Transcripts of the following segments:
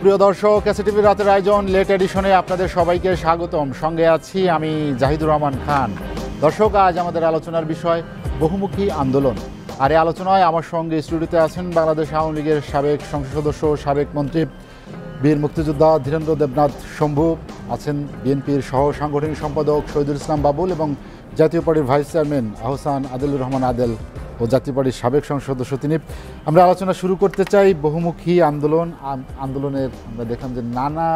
সুপ্রিয় দর্শক এসিটিভি রাতের আয়োজন লেট এডিশনে আপনাদের সবাইকে স্বাগতম। সঙ্গে আছি আমি জাহিদুর রহমান খান। দর্শক, আজ আমাদের আলোচনার বিষয় বহুমুখী আন্দোলন। আর এই আলোচনায় আমার সঙ্গে স্টুডিওতে আছেন বাংলাদেশ আওয়ামী লীগের সাবেক সংসদ সদস্য, সাবেক মন্ত্রী বীর মুক্তিযোদ্ধা ধীরেন্দ্র দেবনাথ শম্ভু, আছেন বিএনপির সহ সাংগঠনিক সম্পাদক শহীদুল ইসলাম বাবুল এবং জাতীয় পার্টির ভাইস চেয়ারম্যান আহসান আদিলুর রহমান আদেল ও জাতীয় পার্টির সাবেক সংসদ সদস্য তিনি আমরা আলোচনা শুরু করতে চাই বহুমুখী আন্দোলন। আন্দোলনের, আমরা দেখলাম যে নানা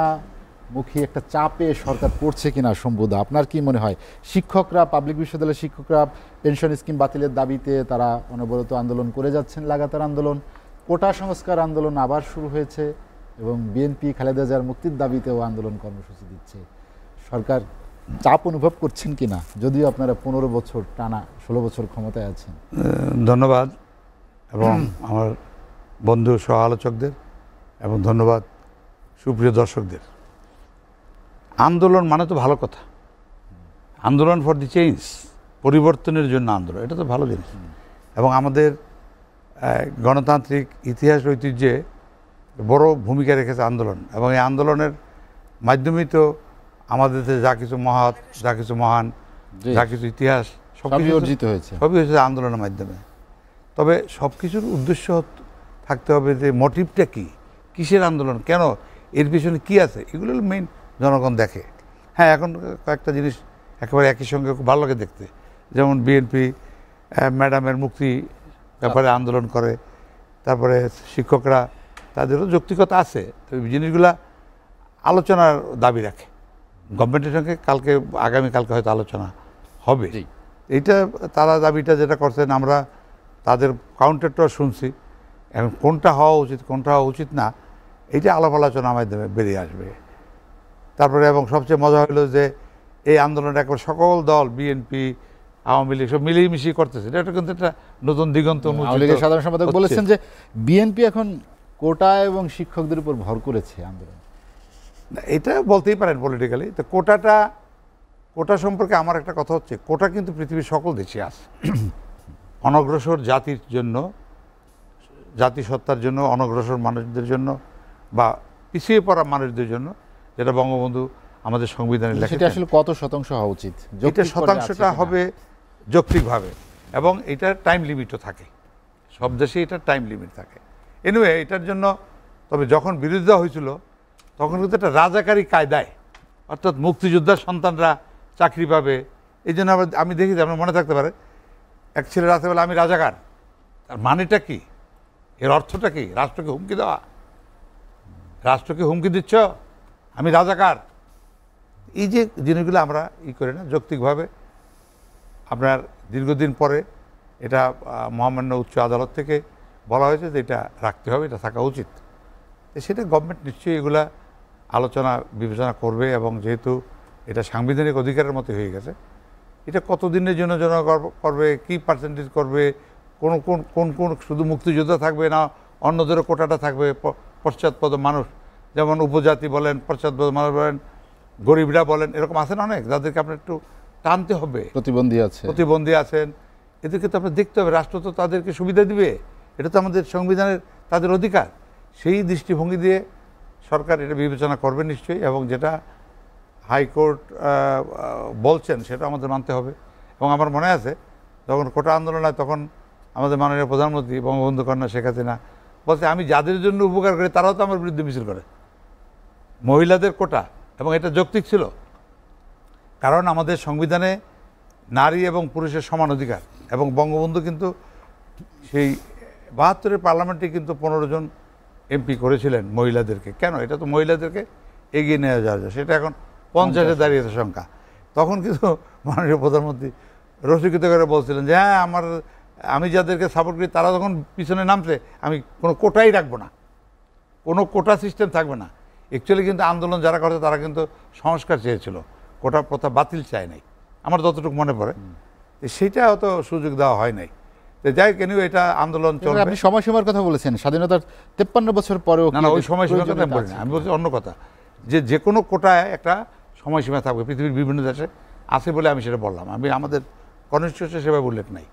মুখী একটা চাপে সরকার পড়ছে কিনা সম্বুদা আপনার কি মনে হয়? শিক্ষকরা, পাবলিক বিশ্ববিদ্যালয়ের শিক্ষকরা পেনশন স্কিম বাতিলের দাবিতে তারা অনবরত আন্দোলন করে যাচ্ছেন, লাগাতার আন্দোলন। কোটা সংস্কার আন্দোলন আবার শুরু হয়েছে এবং বিএনপি খালেদা জিয়ার মুক্তির দাবিতেও আন্দোলন কর্মসূচি দিচ্ছে। সরকার চাপ অনুভব করছেন কিনা? যদিও আপনারা পনেরো বছর টানা ষোলো বছর ক্ষমতায় আছেন। ধন্যবাদ এবং আমার বন্ধু সহ আলোচকদের এবং ধন্যবাদ সুপ্রিয় দর্শকদের। আন্দোলন মানে তো ভালো কথা। আন্দোলন ফর দি চেঞ্জ পরিবর্তনের জন্য আন্দোলন এটা তো ভালো জিনিস। এবং আমাদের গণতান্ত্রিক ইতিহাস ঐতিহ্যে বড় ভূমিকা রেখেছে আন্দোলন। এবং এই আন্দোলনের মাধ্যমেই তো আমাদের দেশে যা কিছু মহৎ যা কিছু মহান যা কিছু ইতিহাস সবকিছু অর্জিত হয়েছে। সবই হয়েছে আন্দোলনের মাধ্যমে। তবে সব কিছুর উদ্দেশ্য থাকতে হবে যে মোটিভটা কি? কিসের আন্দোলন? কেন? এর পিছনে কি আছে? এগুলো মেইন জনগণ দেখে। হ্যাঁ এখন কয়েকটা জিনিস একেবারে একই সঙ্গে খুব ভালো লাগে দেখতে। যেমন বিএনপি ম্যাডামের মুক্তি ব্যাপারে আন্দোলন করে। তারপরে শিক্ষকরা তাদেরও যৌক্তিকতা আছে। তো জিনিসগুলা আলোচনার দাবি রাখে। গভর্নমেন্টের সঙ্গে কালকে আগামী কালকে হয়তো আলোচনা হবে। এইটা তারা দাবিটা যেটা করছেন আমরা তাদের কাউন্টারটাও শুনছি। এখন কোনটা হওয়া উচিত কোনটা হওয়া উচিত না এইটা আলাপ আলোচনা মাধ্যমে বেরিয়ে আসবে। তারপরে এবং সবচেয়ে মজা হলো যে এই আন্দোলনটা একবার সকল দল বিএনপি আওয়ামী লীগ সব মিলিয়ে মিশিয়ে করতেছে। এটা কিন্তু একটা নতুন দিগন্ত সাধারণ সম্পাদক বলেছেন যে বিএনপি এখন কোটা এবং শিক্ষকদের উপর ভর করেছে আন্দোলন। এটা বলতেই পারেন পলিটিক্যালি তো কোটাটা কোটা সম্পর্কে আমার একটা কথা হচ্ছে কোটা কিন্তু পৃথিবীর সকল দেশে আছে। অনগ্রসর জাতির জন্য জাতিসত্তার জন্য অনগ্রসর মানুষদের জন্য বা পিছিয়ে পড়া মানুষদের জন্য যেটা বঙ্গবন্ধু আমাদের সংবিধানে সেটা লেখা আসলে কত শতাংশ হওয়া উচিত? এটা শতাংশটা হবে যৌক্তিকভাবে এবং এটার টাইম লিমিটও থাকে। সব দেশে এটার টাইম লিমিট থাকে। এনিওয়ে এটার জন্য তবে যখন বিরোধিতা হয়েছিল তখন কিন্তু একটা রাজাকারী কায়দায়, অর্থাৎ মুক্তিযোদ্ধার সন্তানরা চাকরি পাবে। এই জন্য আবার আমি দেখি যে আপনার মনে থাকতে পারে, এক ছেলে বলে, আমি রাজাকার। তার মানেটা কি? এর অর্থটা কি? রাষ্ট্রকে হুমকি দেওয়া? রাষ্ট্রকে হুমকি দিচ্ছ? আমি রাজাকার। এই যে জিনিসগুলো আমরা ই করি না, যৌক্তিকভাবে আপনার দীর্ঘদিন পরে এটা মহামান্য উচ্চ আদালত থেকে বলা হয়েছে যে এটা রাখতে হবে, এটা থাকা উচিত। সেটা গভর্নমেন্ট নিশ্চয়ই এগুলা আলোচনা বিবেচনা করবে এবং যেহেতু এটা সাংবিধানিক অধিকারের মতো হয়ে গেছে এটা কতদিনের জন্য জন করবে কি পার্সেন্টেজ করবে কোন কোন কোন কোন শুধু মুক্তিযোদ্ধা থাকবে না অন্যদেরও কোটাটা থাকবে পশ্চাৎপদ মানুষ যেমন উপজাতি বলেন পশ্চাৎপদ মানুষ বলেন গরিবরা বলেন এরকম আছেন অনেক? যাদেরকে আপনার একটু টানতে হবে। প্রতিবন্ধী আছে। প্রতিবন্ধী আছেন এদেরকে তো আপনার দেখতে হবে রাষ্ট্র তো তাদেরকে সুবিধা দিবে এটা তো আমাদের সংবিধানের তাদের অধিকার। সেই দৃষ্টিভঙ্গি দিয়ে সরকার এটা বিবেচনা করবে নিশ্চয়ই এবং যেটা হাইকোর্ট বলছেন সেটা আমাদের মানতে হবে। এবং আমার মনে আছে, যখন কোটা আন্দোলন হয় তখন আমাদের মাননীয় প্রধানমন্ত্রী বঙ্গবন্ধু কন্যা শেখ হাসিনা বলছে, আমি যাদের জন্য উপকার করি তারাও তো আমার বিরুদ্ধে মিছিল করে। মহিলাদের কোটা, এবং এটা যৌক্তিক ছিল। কারণ আমাদের সংবিধানে নারী এবং পুরুষের সমান অধিকার এবং বঙ্গবন্ধু কিন্তু সেই বাহাত্তরের পার্লামেন্টে কিন্তু পনেরো জন এমপি করেছিলেন মহিলাদেরকে। কেন? এটা তো মহিলাদেরকে এগিয়ে নিয়ে যাওয়া যায় সেটা এখন পঞ্চাশে। দাঁড়িয়েছে সংখ্যা। তখন কিন্তু মাননীয় প্রধানমন্ত্রী রসিকতা করে বলছিলেন যে হ্যাঁ আমার আমি যাদেরকে সাপোর্ট করি তারা যখন পিছনে নামছে আমি কোনো কোটাই রাখব না। কোনো কোটা সিস্টেম থাকবে না। অ্যাকচুয়ালি কিন্তু আন্দোলন যারা করছে তারা কিন্তু সংস্কার চেয়েছিল। কোটা প্রথা বাতিল চায় নাই। আমার যতটুকু মনে পড়ে। সেটা অত সুযোগ দেওয়া হয় নাই। যাই anyway, এটা আন্দোলন চলবে। আপনি সময়সীমার কথা বলেছেন স্বাধীনতার তেপ্পান্ন বছর পরেও না ওই সময়সীমার কথা আমি বলি না। আমি বলছি অন্য কথা। যে যে কোনো কোটায় একটা সময়সীমা থাকবে পৃথিবীর বিভিন্ন দেশে আছে বলে আমি সেটা বললাম। আমি আমাদের কনস্টিটিউশন সেভাবে উল্লেখ নাই।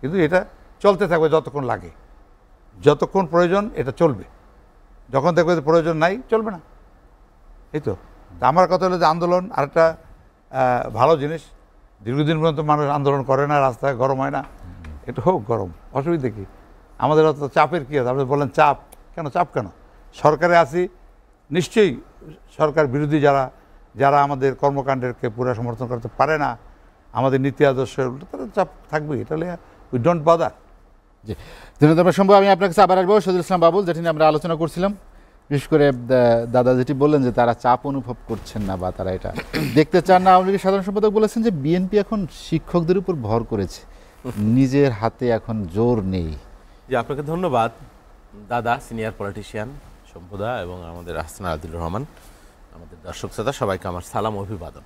কিন্তু এটা চলতে থাকবে যতক্ষণ লাগে। যতক্ষণ প্রয়োজন এটা চলবে। যখন দেখবে যে প্রয়োজন নাই চলবে না। এই তো আমার কথা হলো যে আন্দোলন আরেকটা আহ, ভালো জিনিস। দীর্ঘদিন পর্যন্ত মানুষ আন্দোলন করে না রাস্তায় গরম হয় না। এটা হোক, গরম, অসুবিধা কি? আমাদের অত চাপের কী আছে? আপনি বলেন চাপ, কেন চাপ কেন? সরকারে আছি, নিশ্চয়ই সরকার বিরোধী যারা যারা আমাদের কর্মকাণ্ডেরকে পুরো সমর্থন করতে পারে না, আমাদের নীতি আদর্শ তারা চাপ থাকবেই তাহলে উই ডোন্ট বাদার জি, ধন্যবাদ সম্ভব। আমি আপনার কাছে আবার আসব সদুল ইসলাম বাবুল, যেটি নিয়ে আমরা আলোচনা করছিলাম। বিশেষ করে দাদা যেটি বললেন যে তারা চাপ অনুভব করছেন না বা তারা এটা দেখতে চান না। আওয়ামী লীগের সাধারণ সম্পাদক বলেছেন যে বিএনপি এখন শিক্ষকদের উপর ভর করেছে। নিজের হাতে এখন জোর নেই। যে আপনাকে ধন্যবাদ। দাদা, সিনিয়র পলিটিশিয়ান সম্পদা এবং আমাদের আহসান আদিল রহমান, আমাদের দর্শক শ্রোতা, সবাইকে আমার সালাম, অভিবাদন।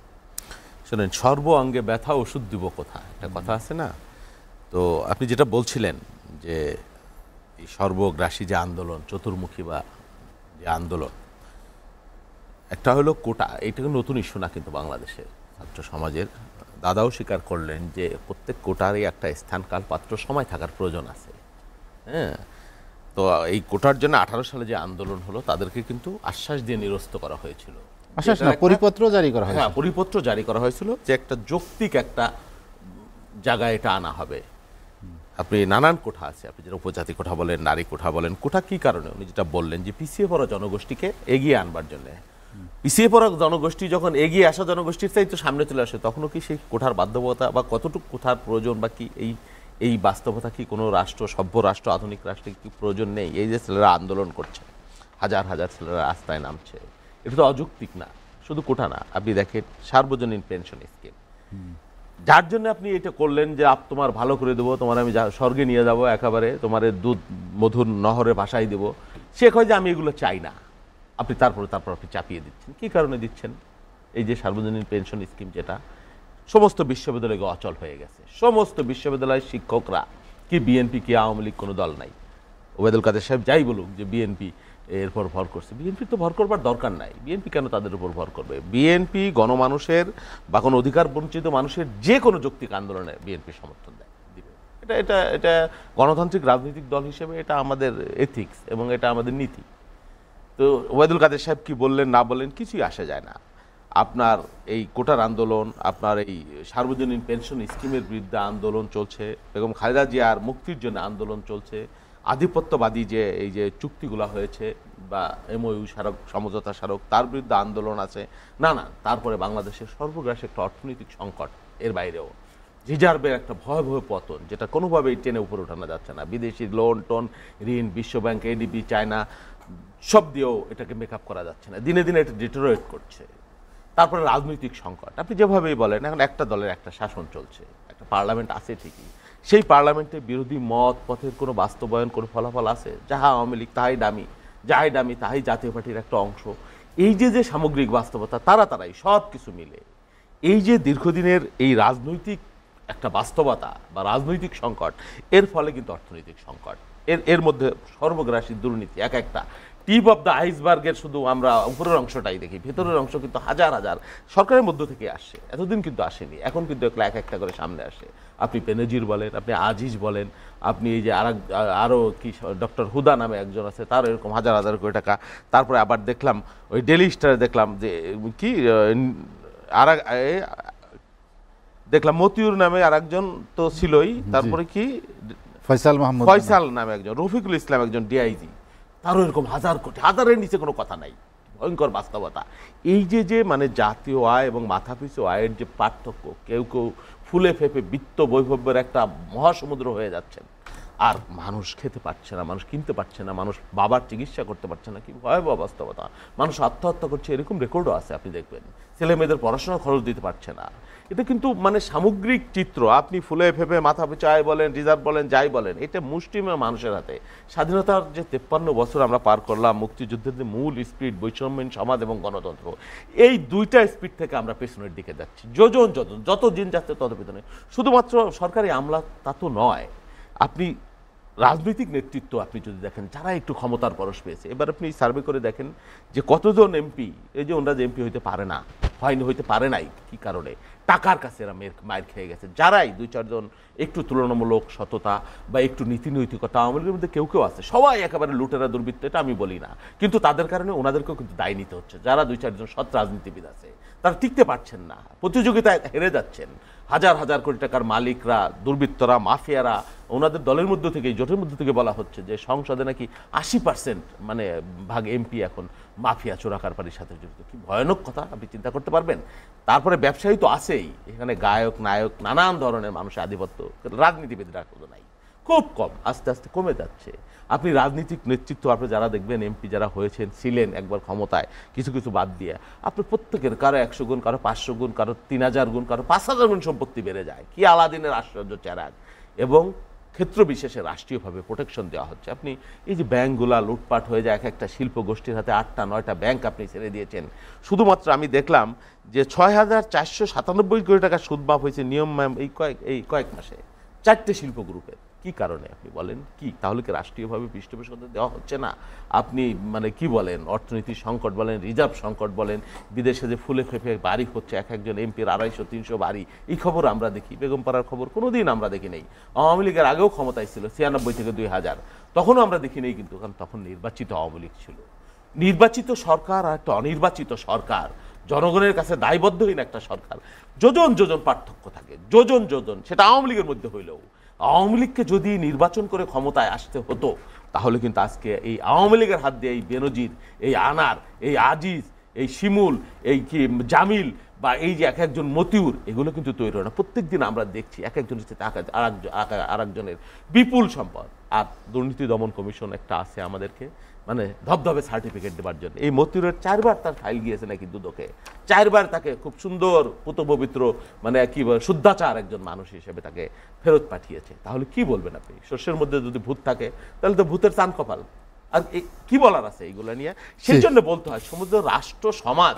শোনেন, সর্ব অঙ্গে ব্যথা, ওষুধ দিব কোথায়? একটা কথা আছে না? তো আপনি যেটা বলছিলেন যে এই সর্বগ্রাসী যে আন্দোলন, চতুর্মুখী বা যে আন্দোলন, একটা হলো কোটা। এইটাকে নতুন ইস্যু না কিন্তু বাংলাদেশের, ছাত্র সমাজের। দাদাও স্বীকার করলেন যে প্রত্যেক কোটারই একটা স্থানকাল পাত্র সময় থাকার প্রয়োজন আছে। হ্যাঁ? তো এই কোটার জন্য আঠারো সালে যে আন্দোলন হলো তাদেরকে কিন্তু আশ্বাস দিয়ে নিরস্ত করা হয়েছিল। আশ্বাস না পরিপত্র জারি করা হয়েছে হ্যাঁ পরিপত্র জারি করা হয়েছিল যে একটা যৌক্তিক একটা জায়গায় এটা আনা হবে। আপনি নানান কোঠা আছে আপনি যেটা উপজাতি কোঠা বলেন নারী কোঠা বলেন কোঠা কি কারণে? উনি যেটা বললেন যে পিছিয়ে পড়া জনগোষ্ঠীকে এগিয়ে আনবার জন্য। পিছিয়ে পড়া জনগোষ্ঠী যখন এগিয়ে আসা জনগোষ্ঠীর চাই তো সামনে চলে আসে, তখনও কি সেই কোঠার বাধ্যবতা বা কতটুকু কোঠার প্রয়োজন বা কি এই এই বাস্তবতা কি কোনো রাষ্ট্র, সভ্য রাষ্ট্র, আধুনিক রাষ্ট্রে কি প্রয়োজন নেই? এই যে ছেলেরা আন্দোলন করছে, হাজার হাজার ছেলেরা রাস্তায় নামছে, এটা তো অযৌক্তিক না, শুধু কোঠা না। আপনি দেখেন সার্বজনীন পেনশন স্কিম। যার জন্য আপনি এটা করলেন যে আপ, তোমার ভালো করে দেবো, তোমার আমি স্বর্গে নিয়ে যাব একেবারে, তোমার দুধ, মধুর নহরে ভাসাই দেবো, সে কয় যে আমি এগুলো চাই না। আপনি তারপরে তারপর আপনি চাপিয়ে দিচ্ছেন। কি কারণে দিচ্ছেন? এই যে সার্বজনীন পেনশন স্কিম যেটা, সমস্ত বিশ্ববিদ্যালয়ে অচল হয়ে গেছে। সমস্ত বিশ্ববিদ্যালয়ের শিক্ষকরা, কি বিএনপি, কি আওয়ামী লীগ, কোনো দল নাই। ওবেদুল কাদের সাহেব যাই বলুক যে বিএনপি এরপর ভর করছে। বিএনপি তো ভর করবার দরকার নাই। বিএনপি কেন তাদের উপর ভর করবে? বিএনপি গণমানুষের বা কোনো অধিকার বঞ্চিত মানুষের যে কোনো যৌক্তিক আন্দোলনে বিএনপি সমর্থন দেয় এটা এটা এটা গণতান্ত্রিক রাজনৈতিক দল হিসেবে এটা আমাদের এথিক্স এবং এটা আমাদের নীতি। তো ওবায়দুল কাদের সাহেব কি বললেন, না বললেন, কিছুই আসা যায় না। আপনার এই কোটার আন্দোলন, আপনার এই সার্বজনীন পেনশন স্কিমের বিরুদ্ধে আন্দোলন চলছে, বেগম খালেদা জিয়ার মুক্তির জন্য আন্দোলন চলছে, আধিপত্যবাদী যে এই যে চুক্তিগুলো হয়েছে বা এমওইউ স্মারক, সমঝোতা স্মারক, তার বিরুদ্ধে আন্দোলন আছে। না না, তারপরে বাংলাদেশের সর্বগ্রাসী একটা অর্থনৈতিক সংকট এর বাইরেও। রিজার্ভের একটা ভয়াবহ পতন, যেটা কোনোভাবেই টেনে উপরে ওঠানো যাচ্ছে না। বিদেশি লোন টোন ঋণ, বিশ্বব্যাংক এডিবি চায়না সব দিয়েও এটাকে মেকআপ করা যাচ্ছে না। দিনে দিনে এটা ডিটোরেট করছে। তারপরে রাজনৈতিক সংকট। আপনি যেভাবেই বলেন, এখন একটা দলের একটা শাসন চলছে, একটা পার্লামেন্ট আছে ঠিকই। সেই পার্লামেন্টে বিরোধী মত, পথের কোনো বাস্তবায়ন, কোনো ফলাফল আছে? যাহা আওয়ামী লীগ তাহাই দামি, যাহাই দামি তাহাই জাতীয় পার্টির একটা অংশ। এই যে যে সামগ্রিক বাস্তবতা, তারা তারাই সব কিছু মিলে। এই যে দীর্ঘদিনের এই রাজনৈতিক একটা বাস্তবতা বা রাজনৈতিক সংকট, এর ফলে কিন্তু অর্থনৈতিক সংকট। এর এর মধ্যে সর্বগ্রাসী দুর্নীতি এক একটা। টিপ অফ দ্য আইসবার্গের শুধু আমরা উপরের অংশটাই দেখি ভেতরের অংশ কিন্তু হাজার হাজার। সরকারের মধ্য থেকে আসছে এতদিন কিন্তু আসেনি এখন কিন্তু এক একটা করে সামনে আসে। আপনি পেনেজির বলেন আপনি আজিজ বলেন আপনি এই যে আর আরও কি ডক্টর হুদা নামে একজন আছে তার এরকম হাজার হাজার করে টাকা। তারপরে আবার দেখলাম ওই ডেলি স্টারে দেখলাম যে কি আর দেখলাম মতিউর নামে আর একজন তো ছিলই তারপরে কি ফয়সাল মাহমুদ ফয়সাল নামে একজন, রফিকুল ইসলাম একজন ডিআইজি তারও এরকম হাজার কোটি, হাজারের নিচে কোনো কথা নাই। ভয়ঙ্কর বাস্তবতা। এই যে যে মানে জাতীয় আয় এবং মাথাপিছু আয়ের যে পার্থক্য, কেউ কেউ ফুলে ফেপে বিত্ত বৈভবের একটা মহাসমুদ্র হয়ে যাচ্ছেন। আর মানুষ খেতে পারছে না, মানুষ কিনতে পারছে না, মানুষ বাবার চিকিৎসা করতে পারছে না, কি ভয়াবহ বাস্তবতা। মানুষ আত্মহত্যা করছে, এরকম রেকর্ডও আছে, আপনি দেখবেন। ছেলে মেয়েদের পড়াশোনা খরচ দিতে পারছে না। এটা কিন্তু মানে সামগ্রিক চিত্র, আপনি ফুলে ফেপে মাথা পিছু আয় বলেন, রিজার্ভ বলেন, যাই বলেন, এটা মুষ্টিমেয় মানুষের হাতে। স্বাধীনতার যে তেপ্পান্ন বছর আমরা পার করলাম, মুক্তিযুদ্ধের যে মূল স্পিড, বৈষম্যহীন সমাজ এবং গণতন্ত্র, এই দুইটা স্পিড থেকে আমরা পেছনের দিকে যাচ্ছি। যোজন যত যত দিন যাচ্ছে তত পেছনে। শুধুমাত্র সরকারি আমলা তা তো নয়, আপনি রাজনৈতিক নেতৃত্ব আপনি যদি দেখেন, যারা একটু ক্ষমতার পরশ পেয়েছে, এবার আপনি সার্ভে করে দেখেন যে কতজন এমপি এই যে ওনারা যে এমপি হইতে পারে না হয়নি হইতে পারে নাই, কি কারণে? টাকার কাছে এরা মেয়ের মায়ের খেয়ে গেছে। যারাই দুই, চারজন একটু তুলনামূলক সততা বা একটু নীতি নৈতিকতা আওয়ামী লীগের মধ্যে কেউ কেউ আছে, সবাই একেবারে লুটেরা, দুর্বৃত্ত, এটা আমি বলি না। কিন্তু তাদের কারণে ওনাদেরকেও কিন্তু দায় নিতে হচ্ছে। যারা দুই, চারজন সৎ রাজনীতিবিদ আছে তারা টিকতে পারছেন না। প্রতিযোগিতায় হেরে যাচ্ছেন। হাজার হাজার কোটি টাকার মালিকরা, দুর্বৃত্তরা, মাফিয়ারা, ওনাদের দলের মধ্যে থেকে, জোটের মধ্য থেকে বলা হচ্ছে যে সংসদে নাকি আশি পার্সেন্ট মানে ভাগ এমপি এখন মাফিয়া চোরাকারপারির সাথে যুক্ত কি ভয়ানক কথা, আপনি চিন্তা করতে পারবেন? তারপরে ব্যবসায়ী তো আছেই। এখানে গায়ক, নায়ক, নানান ধরনের মানুষের আধিপত্য। রাজনীতিবিদরা নাই। খুব কম, আস্তে আস্তে কমে যাচ্ছে। আপনি রাজনৈতিক নেতৃত্ব, আপনি যারা দেখবেন এমপি যারা হয়েছেন, ছিলেন একবার ক্ষমতায়, কিছু কিছু বাদ দিয়ে, আপনি প্রত্যেকের কারও একশো গুণ, কারও পাঁচশো গুণ, কারও তিন হাজার গুণ, কারও পাঁচ হাজার গুণ সম্পত্তি বেড়ে যায়। কি আলাদিনের আশ্চর্য চেরাগ? এবং ক্ষেত্র বিশেষে রাষ্ট্রীয়ভাবে প্রোটেকশন দেওয়া হচ্ছে। আপনি এই যে ব্যাংকগুলা লুটপাট হয়ে যায় এক একটা শিল্প গোষ্ঠীর হাতে আটটা, নয়টা ব্যাংক আপনি ছেড়ে দিয়েছেন। শুধুমাত্র আমি দেখলাম যে ছয় হাজার চারশো সাতানব্বই কোটি টাকা সুদ মাফ হয়েছে নিয়ম এই কয়েক এই কয়েক মাসে। চারটে শিল্প গ্রুপের কি কারণে আপনি বলেন? কি? তাহলে কি রাষ্ট্রীয়ভাবে পৃষ্ঠপোষকতা দেওয়া হচ্ছে না? আপনি মানে কি বলেন? অর্থনীতির সংকট বলেন, রিজার্ভ সংকট বলেন, বিদেশে যে ফুলে ফেপে বাড়ি হচ্ছে এক একজন এমপির আড়াইশো, তিনশো বাড়ি, এই খবর আমরা দেখি। বেগমপাড়ার খবর কোনোদিন আমরা দেখি নেই। আওয়ামী লীগের আগেও ক্ষমতায় ছিল, ছিয়ানব্বই থেকে দুই হাজার। তখনও আমরা দেখি নেই কিন্তু, কারণ তখন নির্বাচিত আওয়ামী লীগ ছিল। নির্বাচিত সরকার আর একটা অনির্বাচিত সরকার, জনগণের কাছে দায়বদ্ধহীন একটা সরকার। যোজন যোজন পার্থক্য থাকে, যোজন যোজন, সেটা আওয়ামী লীগের মধ্যে হইলেও। আওয়ামী লীগকে যদি নির্বাচন করে ক্ষমতায় আসতে হতো, তাহলে কিন্তু আজকে এই আওয়ামী লীগের হাত দিয়ে এই বেনজির, এই আনার, এই আজিজ, এই শিমুল, এই কি জামিল বা এই যে এক একজন মতিউর, এগুলো কিন্তু তৈরি হয় না। প্রত্যেক দিন আমরা দেখছি এক একজনের হচ্ছে আর একজনের বিপুল সম্পদ। আর দুর্নীতি দমন কমিশন একটা আছে আমাদেরকে। মানে ধবধবে সার্টিফিকেট দেওয়ার জন্য। এই মতিউরের চারবার তার ফাইল গিয়েছে নাকি দুদকে। চারবার তাকে খুব সুন্দর পুত পবিত্র মানে কি বলে, শুদ্ধাচার একজন মানুষ হিসেবে তাকে ফেরত পাঠিয়েছে। তাহলে কি বলবেন আপনি? শস্যের মধ্যে যদি ভূত থাকে তাহলে তো ভূতের চান কপাল। আর কি বলার আছে এইগুলো নিয়ে? সেই জন্য বলতে হয় সমুদ্র রাষ্ট্র সমাজ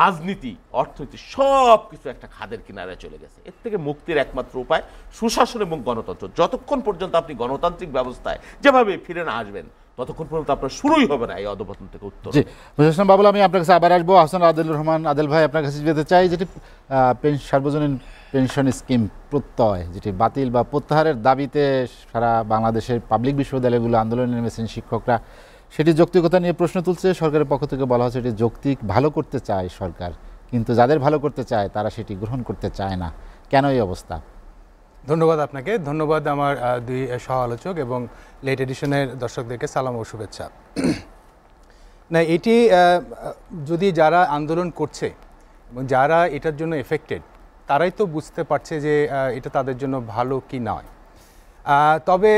রাজনীতি অর্থনীতি সব কিছু একটা খাদের কিনারে চলে গেছে। এর থেকে মুক্তির একমাত্র উপায় সুশাসন এবং গণতন্ত্র। যতক্ষণ পর্যন্ত আপনি গণতান্ত্রিক ব্যবস্থায় যেভাবে ফিরে না আসবেন ততক্ষণ পর্যন্ত আপনার শুরুই হবে না এই অধপতন থেকে উত্তর। জি মুজাসলাম বাবুল, আমি আপনার কাছে আবার আসব। হাসান আদিল রহমান, আদিল ভাই, আপনার কাছে যেতে চাই, যেটি সার্বজনীন পেনশন স্কিম প্রত্যয়, যেটি বাতিল বা প্রত্যাহারের দাবিতে সারা বাংলাদেশের পাবলিক বিশ্ববিদ্যালয়গুলো আন্দোলনে নেমেছেন শিক্ষকরা। সেটি যৌক্তিকতা নিয়ে প্রশ্ন তুলছে। সরকারের পক্ষ থেকে বলা হচ্ছে এটি যৌক্তিক, ভালো করতে চায় সরকার। কিন্তু যাদের ভালো করতে চায়, তারা সেটি গ্রহণ করতে চায় না। কেন এই অবস্থা? ধন্যবাদ আপনাকে। ধন্যবাদ আমার দুই সহ আলোচক এবং লেট এডিশনের দর্শকদেরকে সালাম ও শুভেচ্ছা। না, এটি যদি যারা আন্দোলন করছে যারা এটার জন্য এফেক্টেড তারাই তো বুঝতে পারছে যে এটা তাদের জন্য ভালো কি নয়। তবে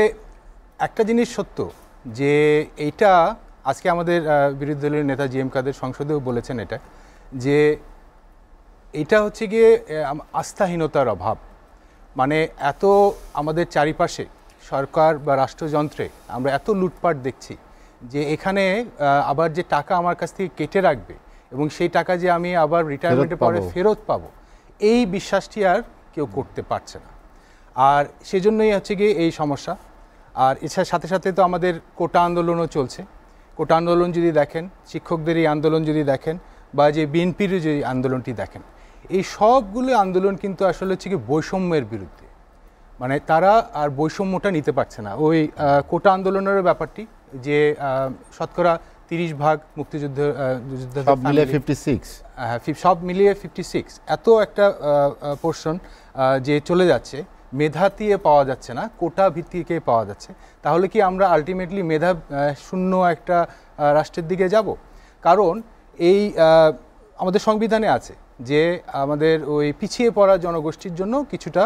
একটা জিনিস সত্য যে এইটা আজকে আমাদের বিরোধী দলের নেতা জি এম কাদের সংসদেও বলেছেন এটা, যে, এটা হচ্ছে গিয়ে আস্থাহীনতার অভাব। মানে এত আমাদের চারিপাশে সরকার বা রাষ্ট্রযন্ত্রে আমরা এত লুটপাট দেখছি যে এখানে আবার যে টাকা আমার কাছ থেকে কেটে রাখবে এবং সেই টাকা যে আমি আবার রিটায়ারমেন্টের পরে ফেরত পাবো এই বিশ্বাসটি আর কেউ করতে পারছে না। আর সেজন্যই হচ্ছে গিয়ে এই সমস্যা। আর এছাড়া সাথে সাথে তো আমাদের কোটা আন্দোলনও চলছে। কোটা আন্দোলন যদি দেখেন শিক্ষকদের এই আন্দোলন যদি দেখেন বা যে বিএনপির যে আন্দোলনটি দেখেন এই সবগুলো আন্দোলন কিন্তু আসলে হচ্ছে কি বৈষম্যের বিরুদ্ধে। মানে তারা আর বৈষম্যটা নিতে পারছে না। ওই কোটা আন্দোলনের ব্যাপারটি যে শতকরা তিরিশ ভাগ মুক্তিযুদ্ধ সব মিলে family- ফিফটি সিক্স হ্যাঁ সব মিলিয়ে ফিফটি সিক্স এত একটা পোর্শন যে চলে যাচ্ছে মেধা দিয়ে পাওয়া যাচ্ছে না কোটা ভিত্তিকে পাওয়া যাচ্ছে। তাহলে কি আমরা আলটিমেটলি মেধা শূন্য একটা রাষ্ট্রের দিকে যাব? কারণ এই আমাদের সংবিধানে আছে যে আমাদের ওই পিছিয়ে পড়া জনগোষ্ঠীর জন্য কিছুটা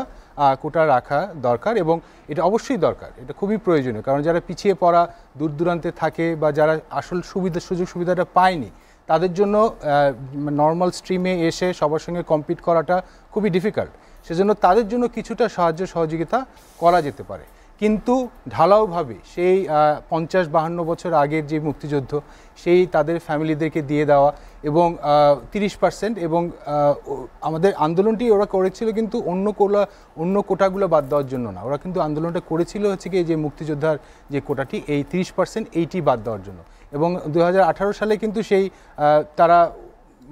কোটা রাখা দরকার এবং এটা অবশ্যই দরকার। এটা খুবই প্রয়োজনীয়। কারণ যারা পিছিয়ে পড়া, দূর দূরান্তে থাকে বা যারা আসল সুবিধা, সুযোগ সুবিধাটা পায়নি, তাদের জন্য নর্মাল স্ট্রিমে এসে সবার সঙ্গে কম্পিট করাটা খুবই ডিফিকাল্ট সেজন্য তাদের জন্য কিছুটা সাহায্য, সহযোগিতা করা যেতে পারে। কিন্তু ঢালাওভাবে সেই পঞ্চাশ বাহান্ন বছর আগের যে মুক্তিযুদ্ধ, সেই তাদের ফ্যামিলিদেরকে দিয়ে দেওয়া এবং তিরিশ পার্সেন্ট এবং আমাদের আন্দোলনটি ওরা করেছিল কিন্তু অন্য কোলা, অন্য কোটাগুলো বাদ দেওয়ার জন্য না। ওরা কিন্তু আন্দোলনটা করেছিল হচ্ছে কি যে মুক্তিযোদ্ধার যে কোটাটি, এই তিরিশ পার্সেন্ট এইটি বাদ দেওয়ার জন্য। এবং দু হাজার আঠারো সালে কিন্তু সেই তারা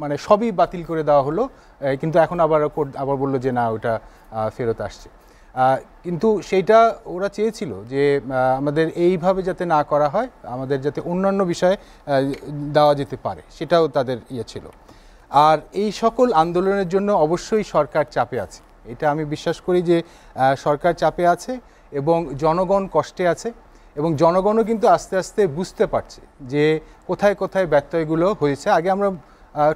মানে সবই বাতিল করে দেওয়া হলো কিন্তু এখন আবার আবার বলল যে না, ওটা ফেরত আসছে। কিন্তু সেইটা ওরা চেয়েছিল যে আমাদের এইভাবে যাতে না করা হয়, আমাদের যাতে অন্যান্য বিষয়ে দেওয়া যেতে পারে, সেটাও তাদের ইয়ে ছিল। আর এই সকল আন্দোলনের জন্য অবশ্যই সরকার চাপে আছে। এটা আমি বিশ্বাস করি যে সরকার চাপে আছে এবং জনগণ কষ্টে আছে এবং জনগণও কিন্তু আস্তে আস্তে বুঝতে পারছে যে, কোথায় কোথায় ব্যত্যয়গুলো হয়েছে। আগে আমরা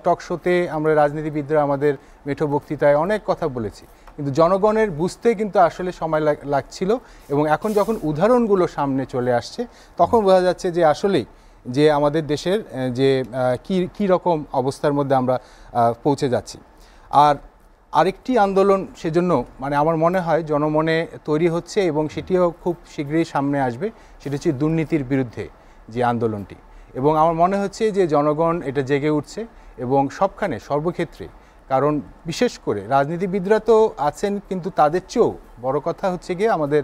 টক শোতে আমরা রাজনীতিবিদরা আমাদের মেঠো বক্তৃতায় অনেক কথা বলেছি। কিন্তু জনগণের বুঝতে কিন্তু আসলে সময় লাগ- লাগছিল এবং এখন যখন উদাহরণগুলো সামনে চলে আসছে, তখন বোঝা যাচ্ছে যে আসলেই যে আমাদের দেশের যে কি, কী রকম অবস্থার মধ্যে আমরা পৌঁছে যাচ্ছি। আর আরেকটি আন্দোলন সেজন্য মানে আমার মনে হয় জনমনে তৈরি হচ্ছে এবং সেটিও খুব শীঘ্রই সামনে আসবে, সেটা হচ্ছে দুর্নীতির বিরুদ্ধে যে আন্দোলনটি। এবং আমার মনে হচ্ছে যে জনগণ এটা জেগে উঠছে এবং সবখানে, সর্বক্ষেত্রে কারণ বিশেষ করে রাজনীতিবিদরা তো আছেন, কিন্তু তাদের চেয়েও বড় কথা হচ্ছে গিয়ে আমাদের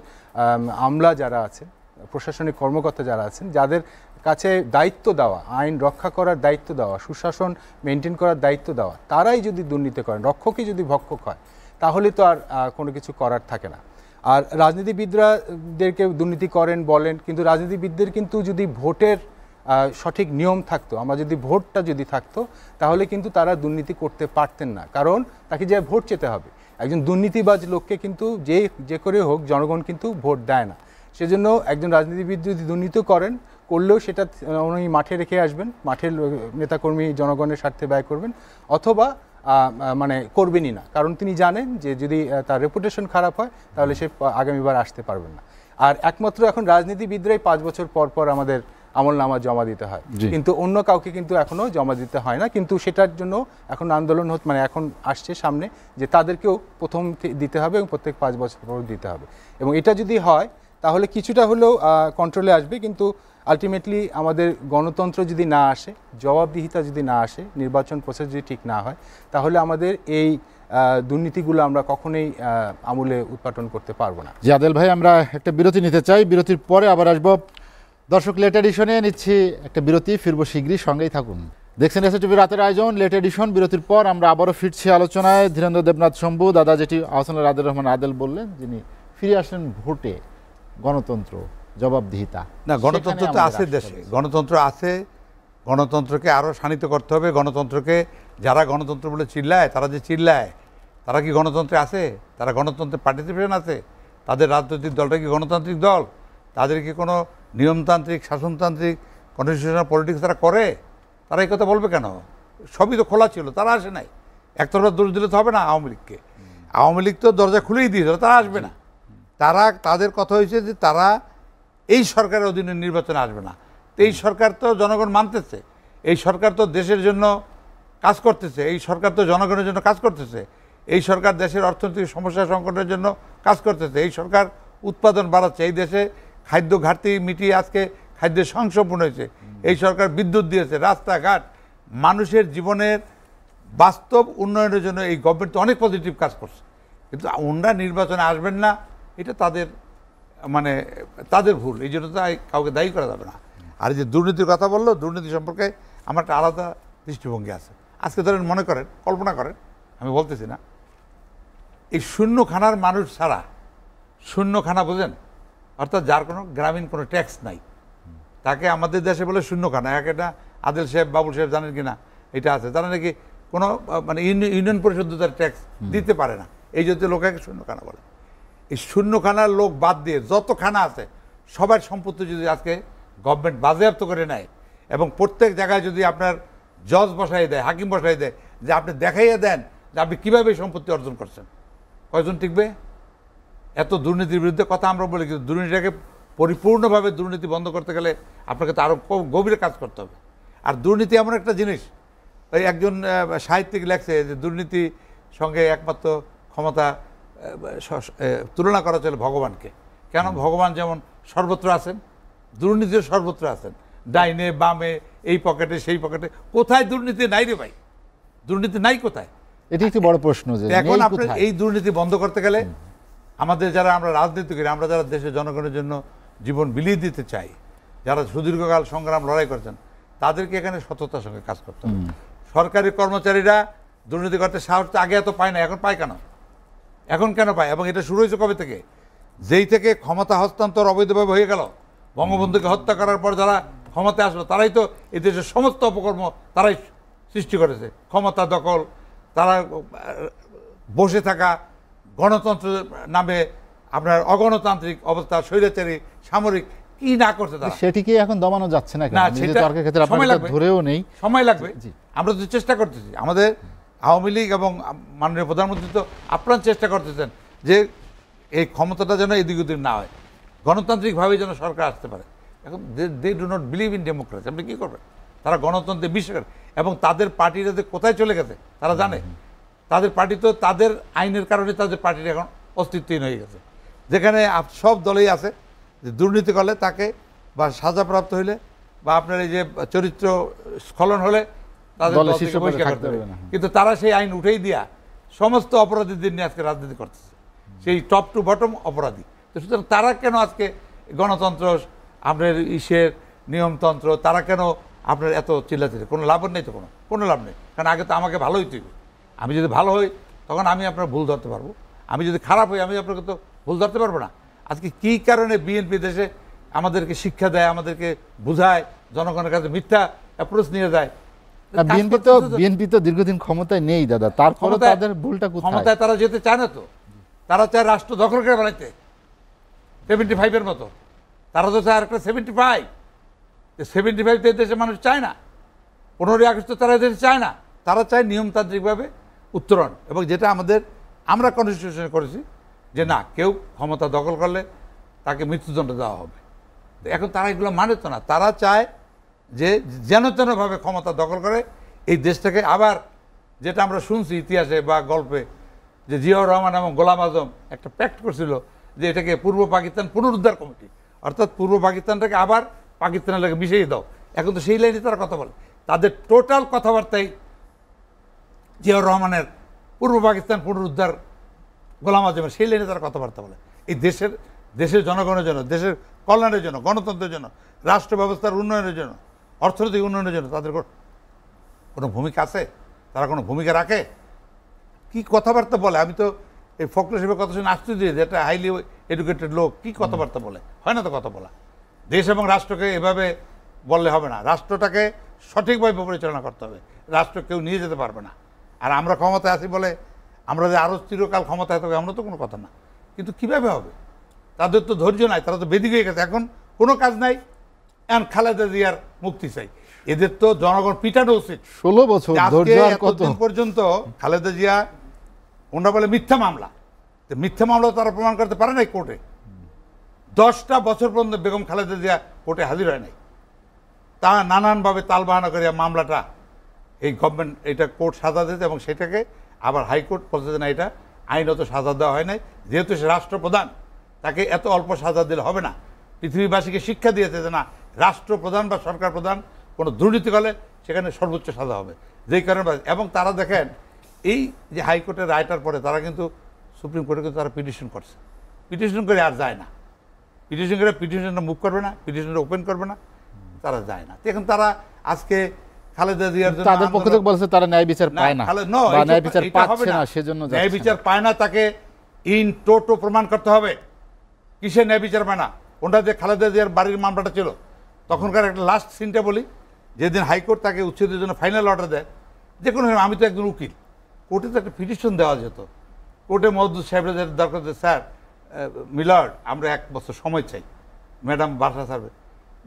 আমলা যারা আছেন প্রশাসনিক কর্মকর্তা যারা আছেন, যাদের কাছে দায়িত্ব দেওয়া, আইন রক্ষা করার দায়িত্ব দেওয়া, সুশাসন মেনটেন করার দায়িত্ব দেওয়া, তারাই যদি দুর্নীতি করেন, রক্ষকই যদি ভক্ষক হয়, তাহলে তো আর কোনো কিছু করার থাকে না। আর রাজনীতিবিদরাদেরকে দুর্নীতি করেন, বলেন, কিন্তু রাজনীতিবিদদের কিন্তু যদি ভোটের সঠিক নিয়ম থাকতো। আমরা যদি ভোটটা যদি থাকতো, তাহলে কিন্তু তারা দুর্নীতি করতে পারতেন না। কারণ তাকে যে ভোট চেতে হবে, একজন দুর্নীতিবাজ লোককে কিন্তু যে যে করে হোক, জনগণ কিন্তু ভোট দেয় না। সেজন্য একজন রাজনীতিবিদ যদি দুর্নীতি করেন, করলেও সেটা উনি মাঠে রেখে আসবেন, মাঠের নেতাকর্মী জনগণের স্বার্থে ব্যয় করবেন, অথবা মানে করবেনই না। কারণ তিনি জানেন যে যদি তার রেপুটেশন খারাপ হয়, তাহলে সে আগামীবার আসতে পারবেন না। আর একমাত্র এখন রাজনীতিবিদরাই পাঁচ বছর পর পর আমাদের আমল নামা জমা দিতে হয়। কিন্তু অন্য কাউকে কিন্তু এখনও জমা দিতে হয় না। কিন্তু সেটার জন্য এখন আন্দোলন হচ্ছে মানে এখন আসছে সামনে যে তাদেরকেও প্রথম দিতে হবে এবং প্রত্যেক পাঁচ বছর পর দিতে হবে। এবং এটা যদি হয় তাহলে কিছুটা হলেও কন্ট্রোলে আসবে। কিন্তু আলটিমেটলি আমাদের গণতন্ত্র যদি না আসে জবাবদিহিতা যদি না আসে নির্বাচন প্রসেস যদি ঠিক না হয় তাহলে আমাদের এই দুর্নীতিগুলো আমরা কখনোই আমূলে উৎপাদন করতে পারব না। জি আদেল ভাই আমরা একটা বিরতি নিতে চাই। বিরতির পরে আবার আসব। দর্শক লেট এডিশনে নিচ্ছি একটা বিরতি ফিরবো শীঘ্রই সঙ্গেই থাকুন। দেখছেন এসে টিভি রাতের আয়োজন লেট এডিশন বিরতির পর আমরা আবারও ফিরছি আলোচনায়। ধীরেন্দ্র দেবনাথ শম্ভু দাদা যেটি আহসানুল আদের রহমান আদেল বললেন যিনি ফিরে আসলেন ভোটে গণতন্ত্র জবাবদিহিতা। না গণতন্ত্র তো আছে দেশে। গণতন্ত্র আছে গণতন্ত্রকে আরও শানিত করতে হবে। গণতন্ত্রকে যারা গণতন্ত্র বলে চিল্লায় তারা যে চিল্লায় তারা কি গণতন্ত্রে আছে? তারা গণতন্ত্রে পার্টিসিপেশন আছে? তাদের রাজনৈতিক দলটা কি গণতান্ত্রিক দল? তাদের কি কোনো নিয়মতান্ত্রিক, শাসনতান্ত্রিক কনস্টিটিউশনাল পলিটিক্স তারা করে? তারা এই কথা বলবে কেন? সবই তো খোলা ছিল, তারা আসে নাই। একতরফা দোষ দিলে তো হবে না আওয়ামী লীগকে। আওয়ামী লীগ তো দরজা খুলেই দিয়েছিল, তারা আসবে না। তারা, তাদের কথা হয়েছে যে তারা এই সরকারের অধীনে নির্বাচনে আসবে না। তো এই সরকার তো জনগণ মানতেছে। এই সরকার তো দেশের জন্য কাজ করতেছে। এই সরকার তো জনগণের জন্য কাজ করতেছে। এই সরকার দেশের অর্থনৈতিক সমস্যা সংকটের জন্য কাজ করতেছে। এই সরকার উৎপাদন বাড়াচ্ছে। এই দেশে খাদ্য ঘাটতি মিটিয়ে আজকে খাদ্যের সংসম্পূর্ণ হয়েছে। এই সরকার বিদ্যুৎ দিয়েছে, রাস্তাঘাট। মানুষের জীবনের বাস্তব উন্নয়নের জন্য এই গভর্নমেন্ট অনেক পজিটিভ কাজ করছে। কিন্তু ওনারা নির্বাচনে আসবেন না, এটা তাদের মানে তাদের ভুল। এই জন্য তো কাউকে দায়ী করা যাবে না। আর যে দুর্নীতির কথা বলল, দুর্নীতি সম্পর্কে আমার একটা আলাদা দৃষ্টিভঙ্গি আছে। আজকে ধরেন মনে করেন, কল্পনা করেন, আমি বলতেছি না, এই শূন্যখানার মানুষ ছাড়া, শূন্যখানা বোঝেন? অর্থাৎ যার কোনো গ্রামীণ কোনো ট্যাক্স নাই। তাকে আমাদের দেশে বলে শূন্যখানা এক একটা আদিল সাহেব বাবুল সাহেব জানেন কি না এটা আছে। তারা নাকি কোনো মানে ইউনি- ইউনিয়ন পরিষদ তার ট্যাক্স দিতে পারে না। এই যদি লোকাকে শূন্যখানা বলে। এই শূন্যখানার লোক বাদ দিয়ে যত খানা আছে সবার সম্পত্তি যদি আজকে গভর্নমেন্ট বাজেয়াপ্ত করে নেয় এবং প্রত্যেক জায়গায় যদি আপনার জজ বসাই দেয় হাকিম বসাই দেয় যে আপনি দেখাইয়ে দেন যে আপনি কীভাবে সম্পত্তি অর্জন করছেন। কয়জন টিকবে? এত দুর্নীতির বিরুদ্ধে কথা আমরা বলি কিন্তু দুর্নীতিটাকে পরিপূর্ণভাবে দুর্নীতি বন্ধ করতে গেলে আপনাকে তো আরও গভীরে কাজ করতে হবে। আর দুর্নীতি এমন একটা জিনিস ওই একজন সাহিত্যিক লেখছে যে দুর্নীতি সঙ্গে একমাত্র ক্ষমতা তুলনা করা চলে ভগবানকে। কেন? ভগবান যেমন সর্বত্র আছেন দুর্নীতিও সর্বত্র আছেন। ডাইনে বামে এই পকেটে সেই পকেটে কোথায় দুর্নীতি নাই রে ভাই? দুর্নীতি নাই কোথায়? এটি একটি বড় প্রশ্ন যে এখন আপনার এই দুর্নীতি বন্ধ করতে গেলে আমাদের যারা আমরা রাজনীতি করি আমরা যারা দেশের জনগণের জন্য জীবন বিলিয়ে দিতে চাই যারা সুদীর্ঘকাল সংগ্রাম লড়াই করেছেন তাদেরকে এখানে সততার সঙ্গে কাজ করতে হবে। সরকারি কর্মচারীরা দুর্নীতি করতে সাহস আগে এত পায় না এখন পায় কেন? এখন কেন পায়? এবং এটা শুরু হয়েছে কবে থেকে? যেই থেকে ক্ষমতা হস্তান্তর অবৈধভাবে হয়ে গেল বঙ্গবন্ধুকে হত্যা করার পর যারা ক্ষমতায় আসলো তারাই তো এই দেশের সমস্ত অপকর্ম তারাই সৃষ্টি করেছে। ক্ষমতা দখল তারা বসে থাকা গণতন্ত্র নামে আপনার অগণতান্ত্রিক অবস্থা স্বৈরাচারী সামরিক কি না করছে তারা? সেটিকে এখন দমানো যাচ্ছে না না, তর্কের ক্ষেত্রে সময় লাগবে। ধরেও নেই। সময় লাগবে। আমরা তো চেষ্টা করতেছি। আমাদের আওয়ামী লীগ এবং মাননীয় প্রধানমন্ত্রী তো আপ্রাণ চেষ্টা করতেছেন যে এই ক্ষমতাটা যেন এদিক ওদিক না হয়। গণতান্ত্রিকভাবে যেন সরকার আসতে পারে। এখন they do not believe in democracy আপনি কী করবেন? তারা গণতন্ত্রে বিশ্বাস এবং তাদের পার্টিরা যে কোথায় চলে গেছে তারা জানে। তাদের পার্টি তো তাদের আইনের কারণে তাদের পার্টির এখন অস্তিত্বহীন হয়ে গেছে। যেখানে সব দলেই আছে যে দুর্নীতি করলে তাকে বা সাজাপ্রাপ্ত হইলে বা আপনার এই যে চরিত্র স্খলন হলে তাদের বহিষ্কার করতে হবে। কিন্তু তারা সেই আইন উঠেই দিয়া সমস্ত অপরাধীদের নিয়ে আজকে রাজনীতি করতেছে। সেই টপ টু বটম অপরাধী। তো সুতরাং তারা কেন আজকে গণতন্ত্র আপনার ইসের নিয়মতন্ত্র তারা কেন আপনার এত চিল্লাচিল্লি? কোনো লাভ নেই তো কোনো? কোনো লাভ নেই। কারণ আগে তো আমাকে ভালোই হবে আমি যদি ভালো হই তখন আমি আপনার ভুল ধরতে পারব। আমি যদি খারাপ হই আমি আপনাকে তো ভুল ধরতে পারব না। আজকে কী কারণে বিএনপি দেশে আমাদেরকে শিক্ষা দেয় আমাদেরকে বুঝায় জনগণের কাছে মিথ্যা অ্যাপ্রোচ নিয়ে যায়? বিএনপি তো। বিএনপি তো দীর্ঘদিন ক্ষমতায় নেই দাদা। তারপরে তাদের ভুলটা ক্ষমতায় তারা যেতে চায় না তো। তারা চায় রাষ্ট্র দখল করে বেড়াইতে সেভেন্টি ফাইভের মতো। তারা তো চায় আরেকটা সেভেন্টি ফাইভ সেভেন্টি ফাইভ তো দেশে মানুষ চায় না। পনেরোই আগস্ট তো তারা দেশে চায় না। তারা চায় নিয়মতান্ত্রিকভাবে উত্তরণ এবং যেটা আমাদের, আমরা কনস্টিটিউশনে করেছি যে না, কেউ ক্ষমতা দখল করলে তাকে মৃত্যুদণ্ড দেওয়া হবে। এখন তারা এগুলো মানে তো না। তারা চায় যে যেন তেনভাবে ক্ষমতা দখল করে, এই দেশটাকে আবার যেটা আমরা শুনছি ইতিহাসে বা গল্পে যে জিয়াউর রহমান এবং গোলাম আজম একটা প্যাক্ট করছিল যে এটাকে পূর্ব পাকিস্তান পুনরুদ্ধার কমিটি, অর্থাৎ পূর্ব পাকিস্তানটাকে আবার পাকিস্তানের লাগে মিশিয়ে দাও। এখন তো সেই লাইনে তারা কথা বলে। তাদের টোটাল কথাবার্তাই জিয়াউর রহমানের পূর্ব পাকিস্তান পুনরুদ্ধার গোলাম আজমের সেই লাইনে তারা কথাবার্তা বলে। এই দেশের দেশের জনগণের জন্য, দেশের কল্যাণের জন্য, গণতন্ত্রের জন্য, রাষ্ট্র ব্যবস্থার উন্নয়নের জন্য, অর্থনৈতিক উন্নয়নের জন্য তাদের কোনো ভূমিকা আছে? তারা কোনো ভূমিকা রাখে? কি কথাবার্তা বলে? আমি তো এই ফখর সাহেবের কথা শুনে আশ্চর্য যে একটা হাইলি এডুকেটেড লোক কি কথাবার্তা বলে? হয় না তো কথা বলা? দেশ এবং রাষ্ট্রকে এভাবে বললে হবে না। রাষ্ট্রটাকে সঠিকভাবে পরিচালনা করতে হবে। রাষ্ট্র কেউ নিয়ে যেতে পারবে না। আর আমরা ক্ষমতায় আছি বলে আমরা যে আরও চিরকাল ক্ষমতায় থাকবে আমরা তো কোনো কথা না। কিন্তু কীভাবে হবে? তাদের তো ধৈর্য নাই তারা তো বেদিক হয়ে গেছে। এখন কোনো কাজ নাই। এখন খালেদা জিয়ার মুক্তি চাই। এদের তো জনগণ পিটানো উচিত। ষোলো বছর এতদিন পর্যন্ত খালেদা জিয়া ওনারা বলে মিথ্যা মামলা। তো মিথ্যা মামলা তারা প্রমাণ করতে পারে নাই কোর্টে। দশটা বছর পর্যন্ত বেগম খালেদা জিয়া কোর্টে হাজির হয় নাই। তা নানানভাবে তালবাহানা করে মামলাটা এই গভর্নমেন্ট এটা কোর্ট সাজা দিয়েছে এবং সেটাকে আবার হাইকোর্ট বলছে না, এটা আইনত সাজা দেওয়া হয় নাই। যেহেতু সে রাষ্ট্রপ্রধান, তাকে এত অল্প সাজা দিলে হবে না। পৃথিবীবাসীকে শিক্ষা দিয়েছে যে না, রাষ্ট্রপ্রধান বা সরকার প্রধান কোনো দুর্নীতি করলে সেখানে সর্বোচ্চ সাজা হবে। যেই কারণে এবং তারা দেখেন, এই যে হাইকোর্টের রায়টার পরে তারা কিন্তু সুপ্রিম কোর্টে কিন্তু তারা পিটিশন করছে। পিটিশন করে আর যায় না। পিটিশন করে পিটিশনটা মুভ করবে না পিটিশনটা ওপেন করবে না, তারা যায় না। এখন তারা আজকে খালেদা জিয়ার জন্য তাদের পক্ষ থেকে বলছে তারা ন্যায় বিচার পায় না। বা ন্যায় বিচার পাচ্ছে না। সেজন্য ন্যায় বিচার পায় না তাকে ইন টোটো প্রমাণ করতে হবে। কিসের ন্যায় বিচার পায় না? ওটা যে খালেদা জিয়ার বাড়ির মামলাটা ছিল। তখনকার একটা লাস্ট সিনটা বলি যেদিন হাইকোর্ট তাকে উচ্ছেদের জন্য ফাইনাল অর্ডার দেয় যে কোনো আমি তো একজন উকিল। কোর্টে তো একটা পিটিশন দেওয়া যেত। কোর্টে মহদুদ সাহেবের দরকার যে স্যার মিলার্ড আমরা এক বছর সময় চাই। ম্যাডাম বাসা সার্ভে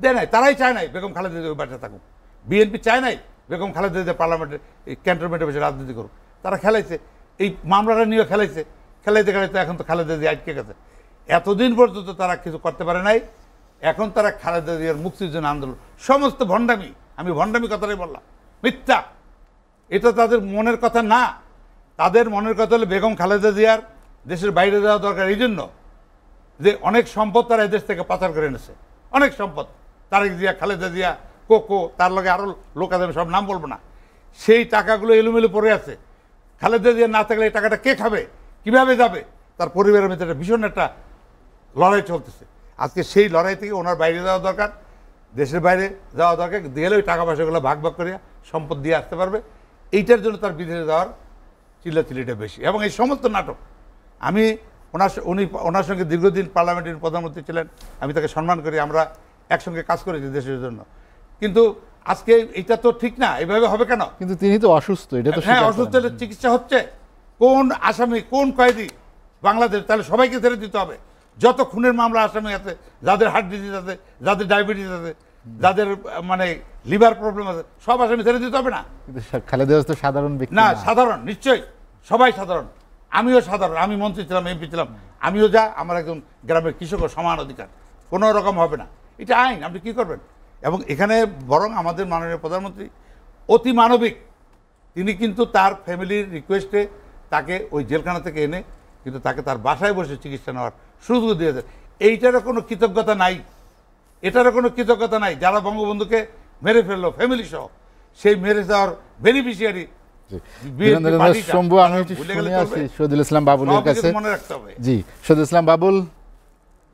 দেয় নাই তারাই চায় নাই বেগম খালেদা বাসা থাকুক। বিএনপি চায় নাই বেগম খালেদা জিয়া পার্লামেন্টে ক্যান্টনমেন্টে বসে রাজনীতি করুক। তারা খেলাইছে, এই মামলাটা নিয়ে খেলাইছে। খেলাইতে খেলাইতে এখন তো খালেদা জিয়া আটকে গেছে। এতদিন পর্যন্ত তারা কিছু করতে পারে নাই, এখন তারা খালেদা জিয়ার মুক্তির জন্য আন্দোলন। সমস্ত ভণ্ডামি, আমি ভণ্ডামি কথাটাই বললাম, মিথ্যা। এটা তাদের মনের কথা না। তাদের মনের কথা হলো বেগম খালেদা জিয়ার দেশের বাইরে যাওয়া দরকার, এই জন্য যে অনেক সম্পদ তারা এদেশ থেকে পাচার করে এনেছে। অনেক সম্পদ। তারেক জিয়া, খালেদা জিয়া কোকো, তার লগে আরও লোক আছে, আমি সব নাম বলব না। সেই টাকাগুলো এলোমেলো পড়ে আছে। খালেদা জিয়া না থাকলে এই টাকাটা কে খাবে? কীভাবে যাবে? তার পরিবারের মধ্যে একটা ভীষণ একটা লড়াই চলতেছে। আজকে সেই লড়াই থেকে ওনার বাইরে যাওয়া দরকার। দেশের বাইরে যাওয়া দরকার। গেলে ওই টাকা পয়সাগুলো ভাগ ভাগ করে সম্পদ দিয়ে আসতে পারবে। এইটার জন্য তার বিদেশে যাওয়ার চিল্লাচিল্লিটা বেশি। এবং এই সমস্ত নাটক, আমি ওনার উনি ওনার সঙ্গে দীর্ঘদিন পার্লামেন্টের প্রধানমন্ত্রী ছিলেন। আমি তাকে সম্মান করি। আমরা একসঙ্গে কাজ করেছি দেশের জন্য। কিন্তু আজকে এটা তো ঠিক না এভাবে হবে কেন? কিন্তু তিনি তো অসুস্থ এটা তো হ্যাঁ অসুস্থ। চিকিৎসা হচ্ছে। কোন আসামি কোন কয়েদি? বাংলাদেশ তাহলে সবাইকে ছেড়ে দিতে হবে। যত খুনের মামলা আসামি আছে যাদের হার্ট ডিজিজ আছে যাদের ডায়াবেটিস আছে যাদের মানে লিভার প্রবলেম আছে সব আসামি ছেড়ে দিতে হবে না। খালেদা তো সাধারণ ব্যক্তি না না। সাধারণ নিশ্চয়ই। সবাই সাধারণ। আমিও সাধারণ আমি মন্ত্রী ছিলাম এমপি ছিলাম। আমিও যা আমার একজন গ্রামের কৃষকের সমান অধিকার। কোনো রকম হবে না। এটা আইন আপনি কি করবেন? এবং এখানে বরং আমাদের মাননীয় প্রধানমন্ত্রী অতি মানবিক। তিনি কিন্তু তার ফ্যামিলির রিকোয়েস্টে তাকে ওই জেলখানা থেকে এনে কিন্তু তাকে তার বাসায় বসে চিকিৎসা নেওয়ার সুযোগ দিয়েছে এইটারও কোনো কৃতজ্ঞতা নাই। এটারও কোনো কৃতজ্ঞতা নাই। যারা বঙ্গবন্ধুকে মেরে ফেলল ফ্যামিলি সহ সেই মেরে যাওয়ার বেনিফিশিয়ারি জি। BNP বীরেন্দ্রনাথ পার্টিটা। শম্ভু আমি একটু ভুলে গেলে শুনে আসি শহীদুল ইসলাম বাবুলের কাছে রাখতে হবে। জি শহীদুল ইসলাম বাবুল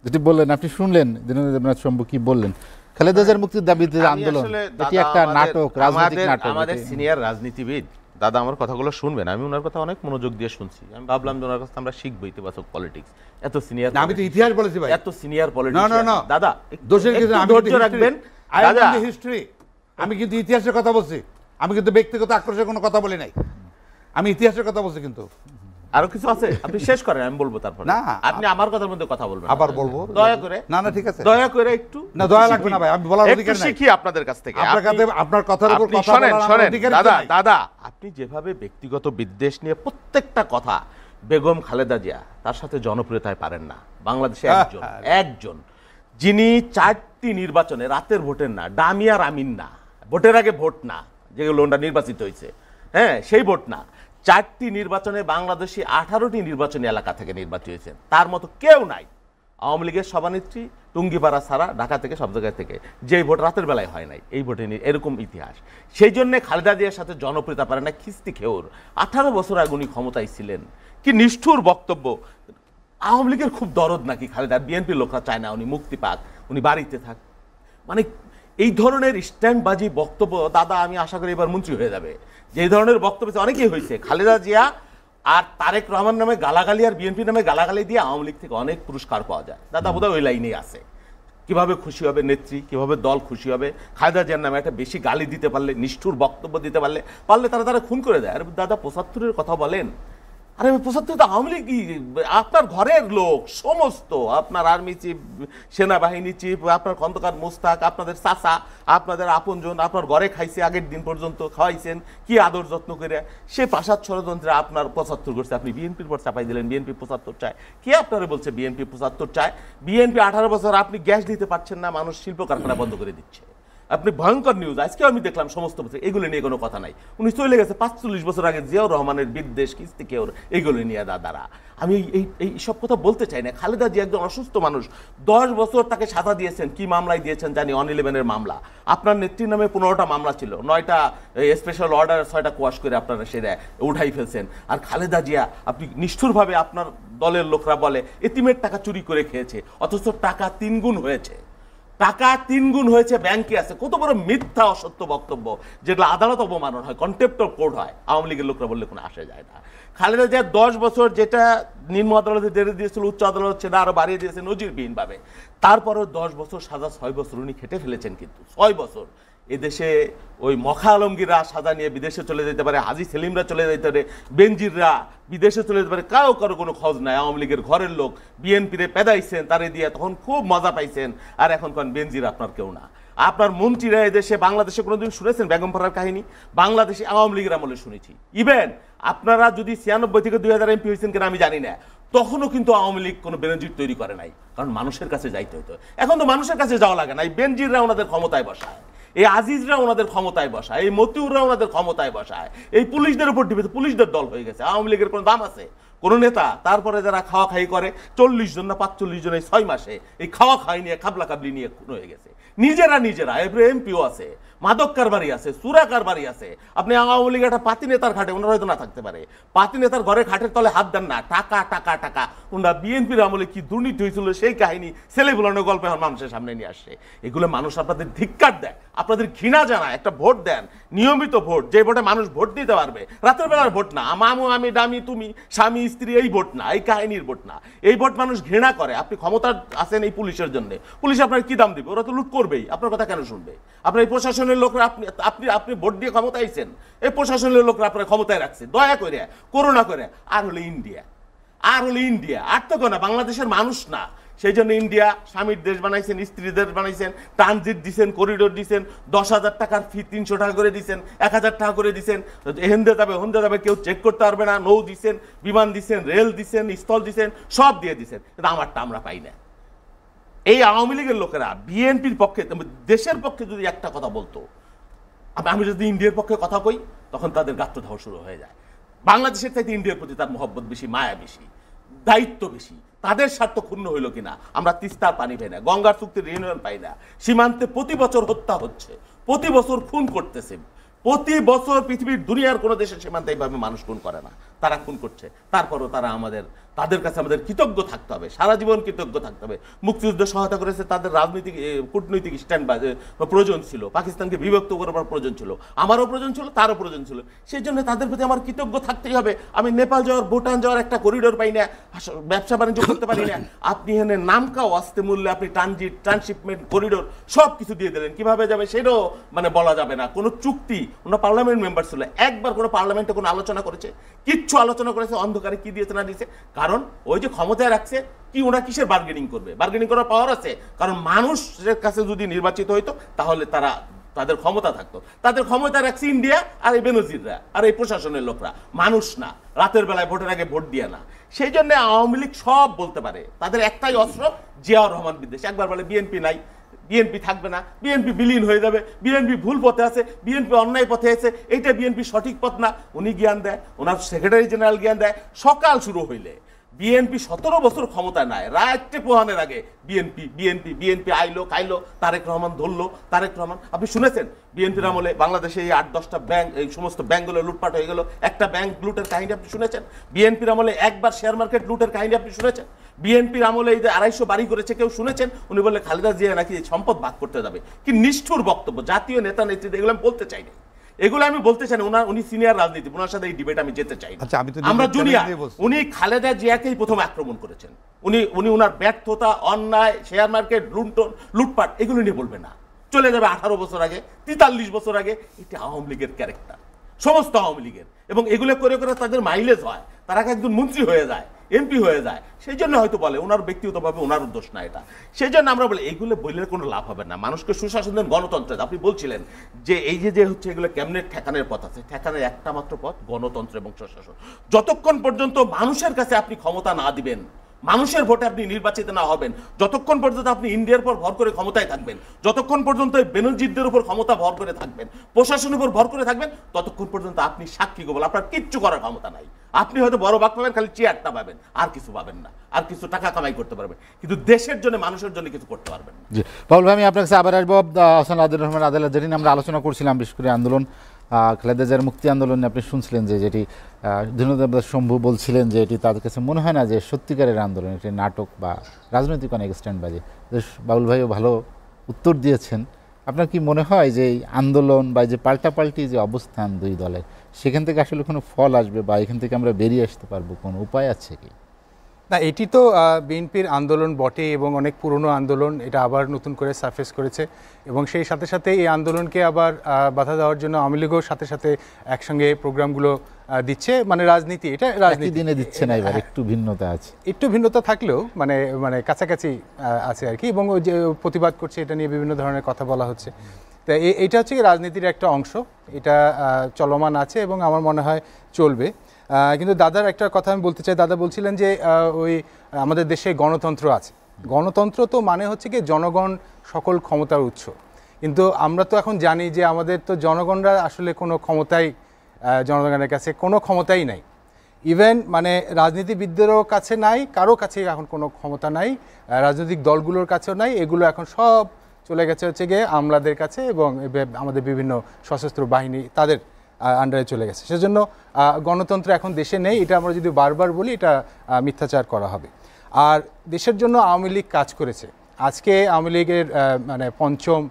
যেটি বললেন আপনি শুনলেন দীনেন্দ্রনাথ শম্ভু কি বললেন? খালেদা জিয়ার মুক্তির দাবিতে আমি আন্দোলন এটি একটা নাটক রাজনৈতিক নাটক আমাদের সিনিয়র রাজনীতিবিদ দাদা আমার কথাগুলো শুনবেন। আমি ওনার কথা অনেক মনোযোগ দিয়ে শুনছি। আমি ভাবলাম যে ওনার কাছে আমরা শিখব ইতিবাচক পলিটিক্স এত সিনিয়র আমি তো ইতিহাস বলেছি ভাই। এত সিনিয়র না পলিটিক্স না না। দাদা দোষের কিছু আমি ধৈর্য রাখবেন। দাদা হিস্ট্রি আমি কিন্তু ইতিহাসের কথা বলছি। আমি কিন্তু ব্যক্তিগত আক্রোশের কোনো কথা বলি নাই। আমি ইতিহাসের কথা বলছি কিন্তু। আরও কিছু আছে? আপনি শেষ করেন আমি বলব তারপর। না, আপনি আমার কথার মধ্যে কথা বলবেন আবার বলব? দয়া করে না না ঠিক আছে। দয়া করে একটু না, দয়া লাগবে না ভাই, আমি বলার অধিকার নাই। শিখি আপনাদের কাছ থেকে। আপনার কাছে আপনার কথার উপর কথা বলার দাদা দাদা আপনি যেভাবে ব্যক্তিগত বিদ্বেষ নিয়ে প্রত্যেকটা কথা বেগম খালেদা জিয়া তার সাথে জনপ্রিয়তায় পারেন না। বাংলাদেশে একজন একজন। যিনি চারটি নির্বাচনে রাতের ভোটের না ডামিয়ার আমিন না ভোটের আগে ভোট না যেগুলো ওনারা নির্বাচিত হয়েছে। হ্যাঁ সেই ভোট না। চারটি নির্বাচনে বাংলাদেশি আঠারোটি নির্বাচনী এলাকা থেকে নির্বাচিত হয়েছেন তার মতো কেউ নাই। আওয়ামী লীগের সভানেত্রী টুঙ্গিপাড়া ছাড়া ঢাকা থেকে সব জায়গায় থেকে যে ভোট রাতের বেলায় হয় নাই, এই ভোটে এরকম ইতিহাস। সেই জন্য খালেদা জিয়ার সাথে জনপ্রিয়তা পারে না খিস্তি খেউর। আঠারো বছর আগে উনি ক্ষমতায় ছিলেন। কি নিষ্ঠুর বক্তব্য। আওয়ামী লীগের খুব দরদ নাকি খালেদা। বিএনপির লোকরা চায় না উনি মুক্তি পাক, উনি বাড়িতে থাক। মানে এই ধরনের স্ট্যান্ডবাজি বক্তব্য, দাদা, আমি আশা করি এবার মন্ত্রী হয়ে যাবে। যে ধরনের বক্তব্য অনেকেই হয়েছে। খালেদা জিয়া আর তারেক রহমান নামে গালাগালি আর বিএনপি নামে গালাগালি দিয়ে আওয়ামী লীগ থেকে অনেক পুরস্কার পাওয়া যায়। দাদা, বোধহয় ওই লাইনেই আছে। কীভাবে খুশি হবে নেত্রী? কীভাবে দল খুশি হবে? খালেদা জিয়ার নামে একটা বেশি গালি দিতে পারলে, নিষ্ঠুর বক্তব্য দিতে পারলে পারলে তারা তারা খুন করে দেয়। আর দাদা, পঁচাত্তরের কথা বলেন। আরে পঁচাত্তর তো আওয়ামী লীগ আপনার ঘরের লোক, সমস্ত। আপনার আর্মি চিফ সেনাবাহিনী চিফ আপনার খন্দকার মোস্তাক, আপনাদের চাচা, আপনাদের আপনজন, আপনার ঘরে খাইছে আগের দিন পর্যন্ত, খাওয়াইছেন, কি আদর যত্ন করে। সে প্রাসাদ ষড়যন্ত্রে আপনার পঁচাত্তর করছে। আপনি বিএনপির পর চাপাই দিলেন বিএনপি পঁচাত্তর চায়। কে আপনারা বলছে বিএনপি পঁচাত্তর চায়? বিএনপি আঠারো বছর আপনি গ্যাস দিতে পারছেন না, মানুষ শিল্প কারখানা বন্ধ করে দিচ্ছে। আপনি ভয়ঙ্কর নিউজ আজকে আমি দেখলাম সমস্ত বছর, এগুলো নিয়ে কোনো কথা নাই। উনি চলে গেছে পাঁচচল্লিশ বছর আগে, জিয়াউর রহমানের বিদ্বেষ, কিস্তি কেউর, এগুলো নিয়ে দাদারা। আমি এই এই সব কথা বলতে চাই না। খালেদা জিয়া একজন অসুস্থ মানুষ, দশ বছর তাকে সাজা দিয়েছেন। কি মামলায় দিয়েছেন জানি অন ইলেভেনের মামলা। আপনার নেত্রীর নামে পনেরোটা মামলা ছিল, নয়টা স্পেশাল অর্ডার ছয়টা কোয়াশ করে আপনারা সেটা উঠাই ফেলছেন। আর খালেদা জিয়া, আপনি নিষ্ঠুরভাবে আপনার দলের লোকরা বলে, এতিমের টাকা চুরি করে খেয়েছে, অথচ টাকা তিনগুণ হয়েছে। টাকা তিন গুণ হয়েছে ব্যাংকে আছে। কত বড় মিথ্যা, অসত্য বক্তব্য, যেগুলো আদালত অবমানন হয় কন্টেপ্ট অফ কোর্ট হয়। আওয়ামী লীগের লোকরা বললে কোনো আসে যায় না। খালেদা জিয়া দশ বছর যেটা নিম্ন আদালতে দেড়ে দিয়েছিল, উচ্চ আদালত সেটা আরও বাড়িয়ে দিয়েছে নজিরবিহীনভাবে। তারপরেও দশ বছর, সাজা ছয় বছর উনি খেটে ফেলেছেন কিন্তু, ছয় বছর। এদেশে ওই মখা আলমগীররা সাজা নিয়ে বিদেশে চলে যেতে পারে, হাজি সেলিমরা চলে যেতে পারে, বেনজিররা বিদেশে চলে যেতে পারে, কারও কারও কোনো খোঁজ নাই। আওয়ামী লীগের ঘরের লোক বিএনপিরে পেদাইছেন, তারে দিয়ে তখন খুব মজা পাইছেন। আর এখন কোন বেনজির আপনার কেউ না। আপনার মন্ত্রীরা এদেশে, বাংলাদেশে কোনোদিন শুনেছেন বেগম পাড়ার কাহিনী? বাংলাদেশে আওয়ামী লীগের আমলে শুনেছি। ইভেন আপনারা যদি ছিয়ানব্বই থেকে দুই হাজার এমপি হয়েছেন কিনা আমি জানি না। তখনও কিন্তু আওয়ামী লীগ কোনো বেনজির তৈরি করে নাই। কারণ মানুষের কাছে যাইতে হতো এখন তো মানুষের কাছে যাওয়া লাগে না। এই বেনজিররা ওনাদের ক্ষমতায় বসায়। এই আজিজরা ওনাদের ক্ষমতায় বসায়, এই মতিউররা ওনাদের ক্ষমতায় বসায়, এই পুলিশদের উপর ডিপে পুলিশদের দল হয়ে গেছে, আওয়ামী লীগের কোনো দাম আছে? কোনো নেতা, তারপরে যারা খাওয়া খাই করে, চল্লিশ জন না পাঁচচল্লিশ জন এই ছয় মাসে এই খাওয়া খাই নিয়ে, খাবলা খাবলি নিয়ে হয়ে গেছে। নিজেরা নিজেরা এমপিও আছে মাদক কারবারি আছে, সুরা কারবারি আছে। আপনি আওয়ামী লীগের একটা পাতি নেতার ঘাটে ওনার হয়তো না থাকতে পারে। পাতি নেতার ঘরে ঘাটের তলে হাত দেন না, টাকা টাকা টাকা। ওনারা বিএনপির আমলে কি দুর্নীতি হয়েছিল সেই কাহিনী ছেলে বুলানো গল্প এখন মানুষের সামনে নিয়ে আসছে। এগুলো মানুষ আপনাদের ধিক্কার দেয়, আপনাদের ঘৃণা জানায়, একটা ভোট দেন, নিয়মিত ভোট, যে ভোটে মানুষ ভোট দিতে পারবে, রাতের বেলার ভোট না মামু আমি ডামি তুমি, স্বামী, স্ত্রী, এই ভোট না, এই কাহিনীর ভোট না। এই ভোট মানুষ ঘৃণা করে, আপনি ক্ষমতা আছেন এই পুলিশের জন্য। পুলিশ আপনার কি দাম দিবে? ওরা তো লুট করবেই, আপনার কথা কেন শুনবে? আপনার এই প্রশাসনের লোকরা আপনি আপনি আপনি ভোট দিয়ে ক্ষমতা আইছেন, এই প্রশাসনের লোকরা আপনার ক্ষমতায় রাখছে। দয়া করে করোনা করে। আর হলো ইন্ডিয়া। আর হলো ইন্ডিয়া। আর তো না, বাংলাদেশের মানুষ না। সেই জন্য ইন্ডিয়া স্বামীর দেশ বানাইছেন, স্ত্রীর দেশ বানাইছেন, ট্রানজিট দিছেন, করিডোর দিছেন, দশ হাজার টাকার ফি তিনশো টাকা করে দিছেন, এক হাজার টাকা করে দিছেন। হেন্দে যাবে হন্দে যাবে, কেউ চেক করতে পারবে না। নৌ দিছেন, বিমান দিছেন, রেল দিছেন, স্থল দিছেন, সব দিয়ে দিছেন। কিন্তু আমারটা আমরা পাই না। এই আওয়ামী লীগের লোকেরা, বিএনপির পক্ষে দেশের পক্ষে যদি একটা কথা বলতো, আমি- যদি ইন্ডিয়ার পক্ষে কথা কই, তখন তাদের গাত্রধাও শুরু হয়ে যায়। বাংলাদেশের চাইতে ইন্ডিয়ার প্রতি তার মহব্বত বেশি, মায়া বেশি, দায়িত্ব বেশি। তাদের স্বার্থ ক্ষুণ্ণ হইল কিনা, আমরা তিস্তার পানি পাই না, গঙ্গার চুক্তির রিউনিয়ন পাই না। সীমান্তে প্রতি বছর হত্যা হচ্ছে, প্রতি বছর খুন করতেছে। প্রতি বছর পৃথিবীর দুনিয়ার কোনো দেশের সীমান্তে এইভাবে মানুষ খুন করে না। তারা খুন করছে, তারপরও তারা আমাদের তাদের কাছে আমাদের কৃতজ্ঞ থাকতে হবে, সারা জীবন কৃতজ্ঞ থাকতে হবে। মুক্তিযুদ্ধে সহায়তা করেছে তাদের রাজনৈতিক কূটনৈতিক স্ট্যান্ড প্রয়োজন ছিল। পাকিস্তানকে বিভক্ত করার প্রয়োজন ছিল। আমারও প্রয়োজন ছিল, তারও প্রয়োজন ছিল। সেই জন্য তাদের প্রতি আমার কৃতজ্ঞ থাকতেই হবে। আমি নেপাল যাওয়ার, ভুটান যাওয়ার একটা করিডোর পাই না ব্যবসা বাণিজ্য করতে পারি না। আপনি এখানে নামকাও আসতে মূল্যে আপনি ট্রানজিট ট্রান্সশিপমেন্ট করিডোর সব কিছু দিয়ে দিলেন। কীভাবে যাবে সেটাও মানে বলা যাবে না। কোনো চুক্তি ওনার পার্লামেন্ট মেম্বার ছিল। একবার কোনো পার্লামেন্টে কোনো আলোচনা করেছে, কিচ্ছু আলোচনা করেছে, অন্ধকারে কি দিয়েছে না দিয়েছে কারণ ওই যে ক্ষমতায় রাখছে, কি ওরা কিসের বার্গেনিং করবে? বার্গেনিং করার পাওয়ার আছে? কারণ মানুষের কাছে যদি নির্বাচিত হইতো, তাহলে তারা তাদের ক্ষমতা থাকতো। তাদের ক্ষমতা রাখছে ইন্ডিয়া আর এই বেনজিররা আর এই প্রশাসনের লোকরা। মানুষ না, রাতের বেলায় ভোটের আগে ভোট দিয়ে না। সেই জন্য আওয়ামী লীগ সব বলতে পারে। তাদের একটাই অস্ত্র, জিয়াউর রহমান বিদ্বেষ। একবার বলে বিএনপি নাই বিএনপি থাকবে না বিএনপি বিলীন হয়ে যাবে বিএনপি ভুল পথে আছে বিএনপি অন্যায় পথে আছে, এইটা বিএনপি সঠিক পথ না। উনি জ্ঞান দেয়, ওনার সেক্রেটারি জেনারেল জ্ঞান দেয়, সকাল শুরু হইলে। বিএনপি সতেরো বছর ক্ষমতায় নাই। রাত্রে পোহানের আগে বিএনপি বিএনপি বিএনপি আইলো খাইলো তারেক রহমান ধরলো, তারেক রহমান। আপনি শুনেছেন? বিএনপির আমলে বাংলাদেশে এই আট, দশটা ব্যাংক, এই সমস্ত ব্যাংকগুলো লুটপাট হয়ে গেল। একটা ব্যাংক লুটের কাহিনী আপনি শুনেছেন? বিএনপির আমলে একবার শেয়ার মার্কেট লুটের কাহিনী আপনি শুনেছেন? বিএনপির আমলে এই যে আড়াইশো বাড়ি করেছে, কেউ শুনেছেন? উনি বলে খালেদা জিয়া নাকি সম্পদ ভাগ করতে যাবে। কি নিষ্ঠুর বক্তব্য। জাতীয় নেতা নেত্রী এগুলো আমি বলতে চাই না। এগুলো আমি বলতে চাই না ওনার উনি সিনিয়র রাজনীতি ওনার সাথে এই ডিবেট আমি যেতে চাই আচ্ছা, আমি তো আমরা জুনিয়র। উনি খালেদা জিয়াকেই প্রথম আক্রমণ করেছেন। উনি উনি ওনার ব্যর্থতা অন্যায় শেয়ার মার্কেট লুণ্ঠন লুটপাট এগুলো নিয়ে বলবে না। চলে যাবে আঠারো বছর আগে তেতাল্লিশ বছর আগে এটা আওয়ামী লীগের ক্যারেক্টার সমস্ত আওয়ামী লীগের। এবং এগুলো করে করে তাদের মাইলেজ হয়। তারা একজন মন্ত্রী হয়ে যায়। এমপি হয়ে যায়। সেই জন্য হয়তো বলে, ওনার ব্যক্তিগতভাবে ওনার উদ্দেশ্য না এটা। সেই জন্য আমরা বলি এইগুলো বললে কোনো লাভ হবে না। মানুষকে সুশাসন দেন গণতন্ত্রের আপনি বলছিলেন যে, এই যে যে হচ্ছে এগুলো ক্যাবিনেট ঠেকানের পথ আছে, ঠেকানের একটা মাত্র পথ গণতন্ত্র এবং সুশাসন। যতক্ষণ পর্যন্ত মানুষের কাছে আপনি ক্ষমতা না দিবেন মানুষের ভোটে আপনি নির্বাচিত না হবেন। যতক্ষণ পর্যন্ত আপনি ইন্ডিয়ার উপর ভর করে ক্ষমতায় থাকবেন, যতক্ষণ পর্যন্ত বেনজিদদের উপর ক্ষমতা ভর করে থাকবেন, প্রশাসনের উপর ভর করে থাকবেন, ততক্ষণ পর্যন্ত আপনি সাক্ষী গোবল আপনার কিচ্ছু করার ক্ষমতা নাই। আপনি হয়তো বড় বাক পাবেন, খালি চেয়ারটা পাবেন। আর কিছু পাবেন না। আর কিছু টাকা কামাই করতে পারবেন। কিন্তু দেশের জন্য, মানুষের জন্য কিছু করতে পারবেন জি। বাবুল ভাই, আমি আপনার কাছে আবার আসব। হাসান আদিল রহমান, আদালত যেটি আমরা আলোচনা করছিলাম বিশেষ করে আন্দোলন খালেদা জিয়ার মুক্তি আন্দোলনে আপনি শুনছিলেন যে যেটি দীনদেব শম্ভু বলছিলেন যে এটি তাদের কাছে মনে হয় না যে সত্যিকারের আন্দোলন, এটি নাটক বা রাজনৈতিক অনেক স্ট্যান্ড বাজে বেশ, বাবুল ভাইও ভালো উত্তর দিয়েছেন। আপনার কি মনে হয় যে এই আন্দোলন বা যে পাল্টাপাল্টি যে অবস্থান দুই দলের, সেখান থেকে আসলে কোনো ফল আসবে বা এখান থেকে আমরা বেরিয়ে আসতে পারব? কোনো উপায় আছে কি? না এটি তো বিএনপির আন্দোলন বটে এবং অনেক পুরনো আন্দোলন এটা আবার নতুন করে সারফেস করেছে এবং সেই সাথে সাথে এই আন্দোলনকে আবার বাধা দেওয়ার জন্য আওয়ামী লীগও সাথে সাথে একসঙ্গে প্রোগ্রামগুলো দিচ্ছে মানে রাজনীতি এটা রাজনীতি। দিনে দিচ্ছে না এবার একটু ভিন্নতা আছে। একটু ভিন্নতা থাকলেও মানে মানে কাছাকাছি আছে আর কি এবং ওই যে প্রতিবাদ করছে এটা নিয়ে বিভিন্ন ধরনের কথা বলা হচ্ছে। তা এটা হচ্ছে কি রাজনীতির একটা অংশ এটা চলমান আছে এবং আমার মনে হয় চলবে। কিন্তু দাদার একটা কথা আমি বলতে চাই। দাদা বলছিলেন যে ওই, আমাদের দেশে গণতন্ত্র আছে। গণতন্ত্র তো মানে হচ্ছে কি জনগণ সকল ক্ষমতার উৎস। কিন্তু আমরা তো এখন জানি যে আমাদের তো জনগণরা আসলে কোনো ক্ষমতাই জনগণের কাছে কোনো ক্ষমতাই নাই। ইভেন মানে রাজনীতিবিদদেরও কাছে নাই, কারও কাছে এখন কোনো ক্ষমতা নাই রাজনৈতিক দলগুলোর কাছেও নাই। এগুলো এখন সব চলে গেছে হচ্ছে গিয়ে আমলাদের কাছে এবং আমাদের বিভিন্ন সশস্ত্র বাহিনী, তাদের আন্ডারে চলে গেছে। সেজন্য গণতন্ত্র এখন দেশে নেই। এটা আমরা যদি বারবার বলি, এটা মিথ্যাচার করা হবে। আর দেশের জন্য আওয়ামী লীগ কাজ করেছে। আজকে আওয়ামী লীগের মানে পঞ্চম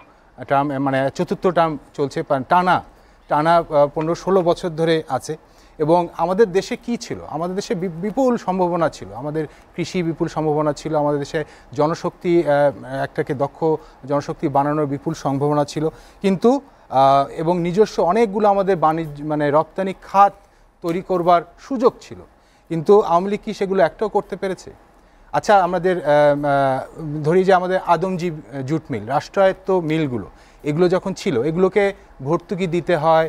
টার্ম মানে চতুর্থ টার্ম চলছে টানা টানা পনেরো ষোলো বছর ধরে আছে। এবং আমাদের দেশে কি ছিল? আমাদের দেশে বিপুল সম্ভাবনা ছিল। আমাদের কৃষি বিপুল সম্ভাবনা ছিল। আমাদের দেশে জনশক্তি একটাকে দক্ষ জনশক্তি বানানোর বিপুল সম্ভাবনা ছিল। কিন্তু এবং নিজস্ব অনেকগুলো আমাদের বাণিজ্য মানে রপ্তানি খাত তৈরি করবার সুযোগ ছিল। কিন্তু আওয়ামী লীগ কি সেগুলো একটাও করতে পেরেছে? আচ্ছা আমাদের ধরি যে আমাদের আদমজি জুট মিল, রাষ্ট্রায়ত্ত মিলগুলো, এগুলো যখন ছিল, এগুলোকে ভর্তুকি দিতে হয়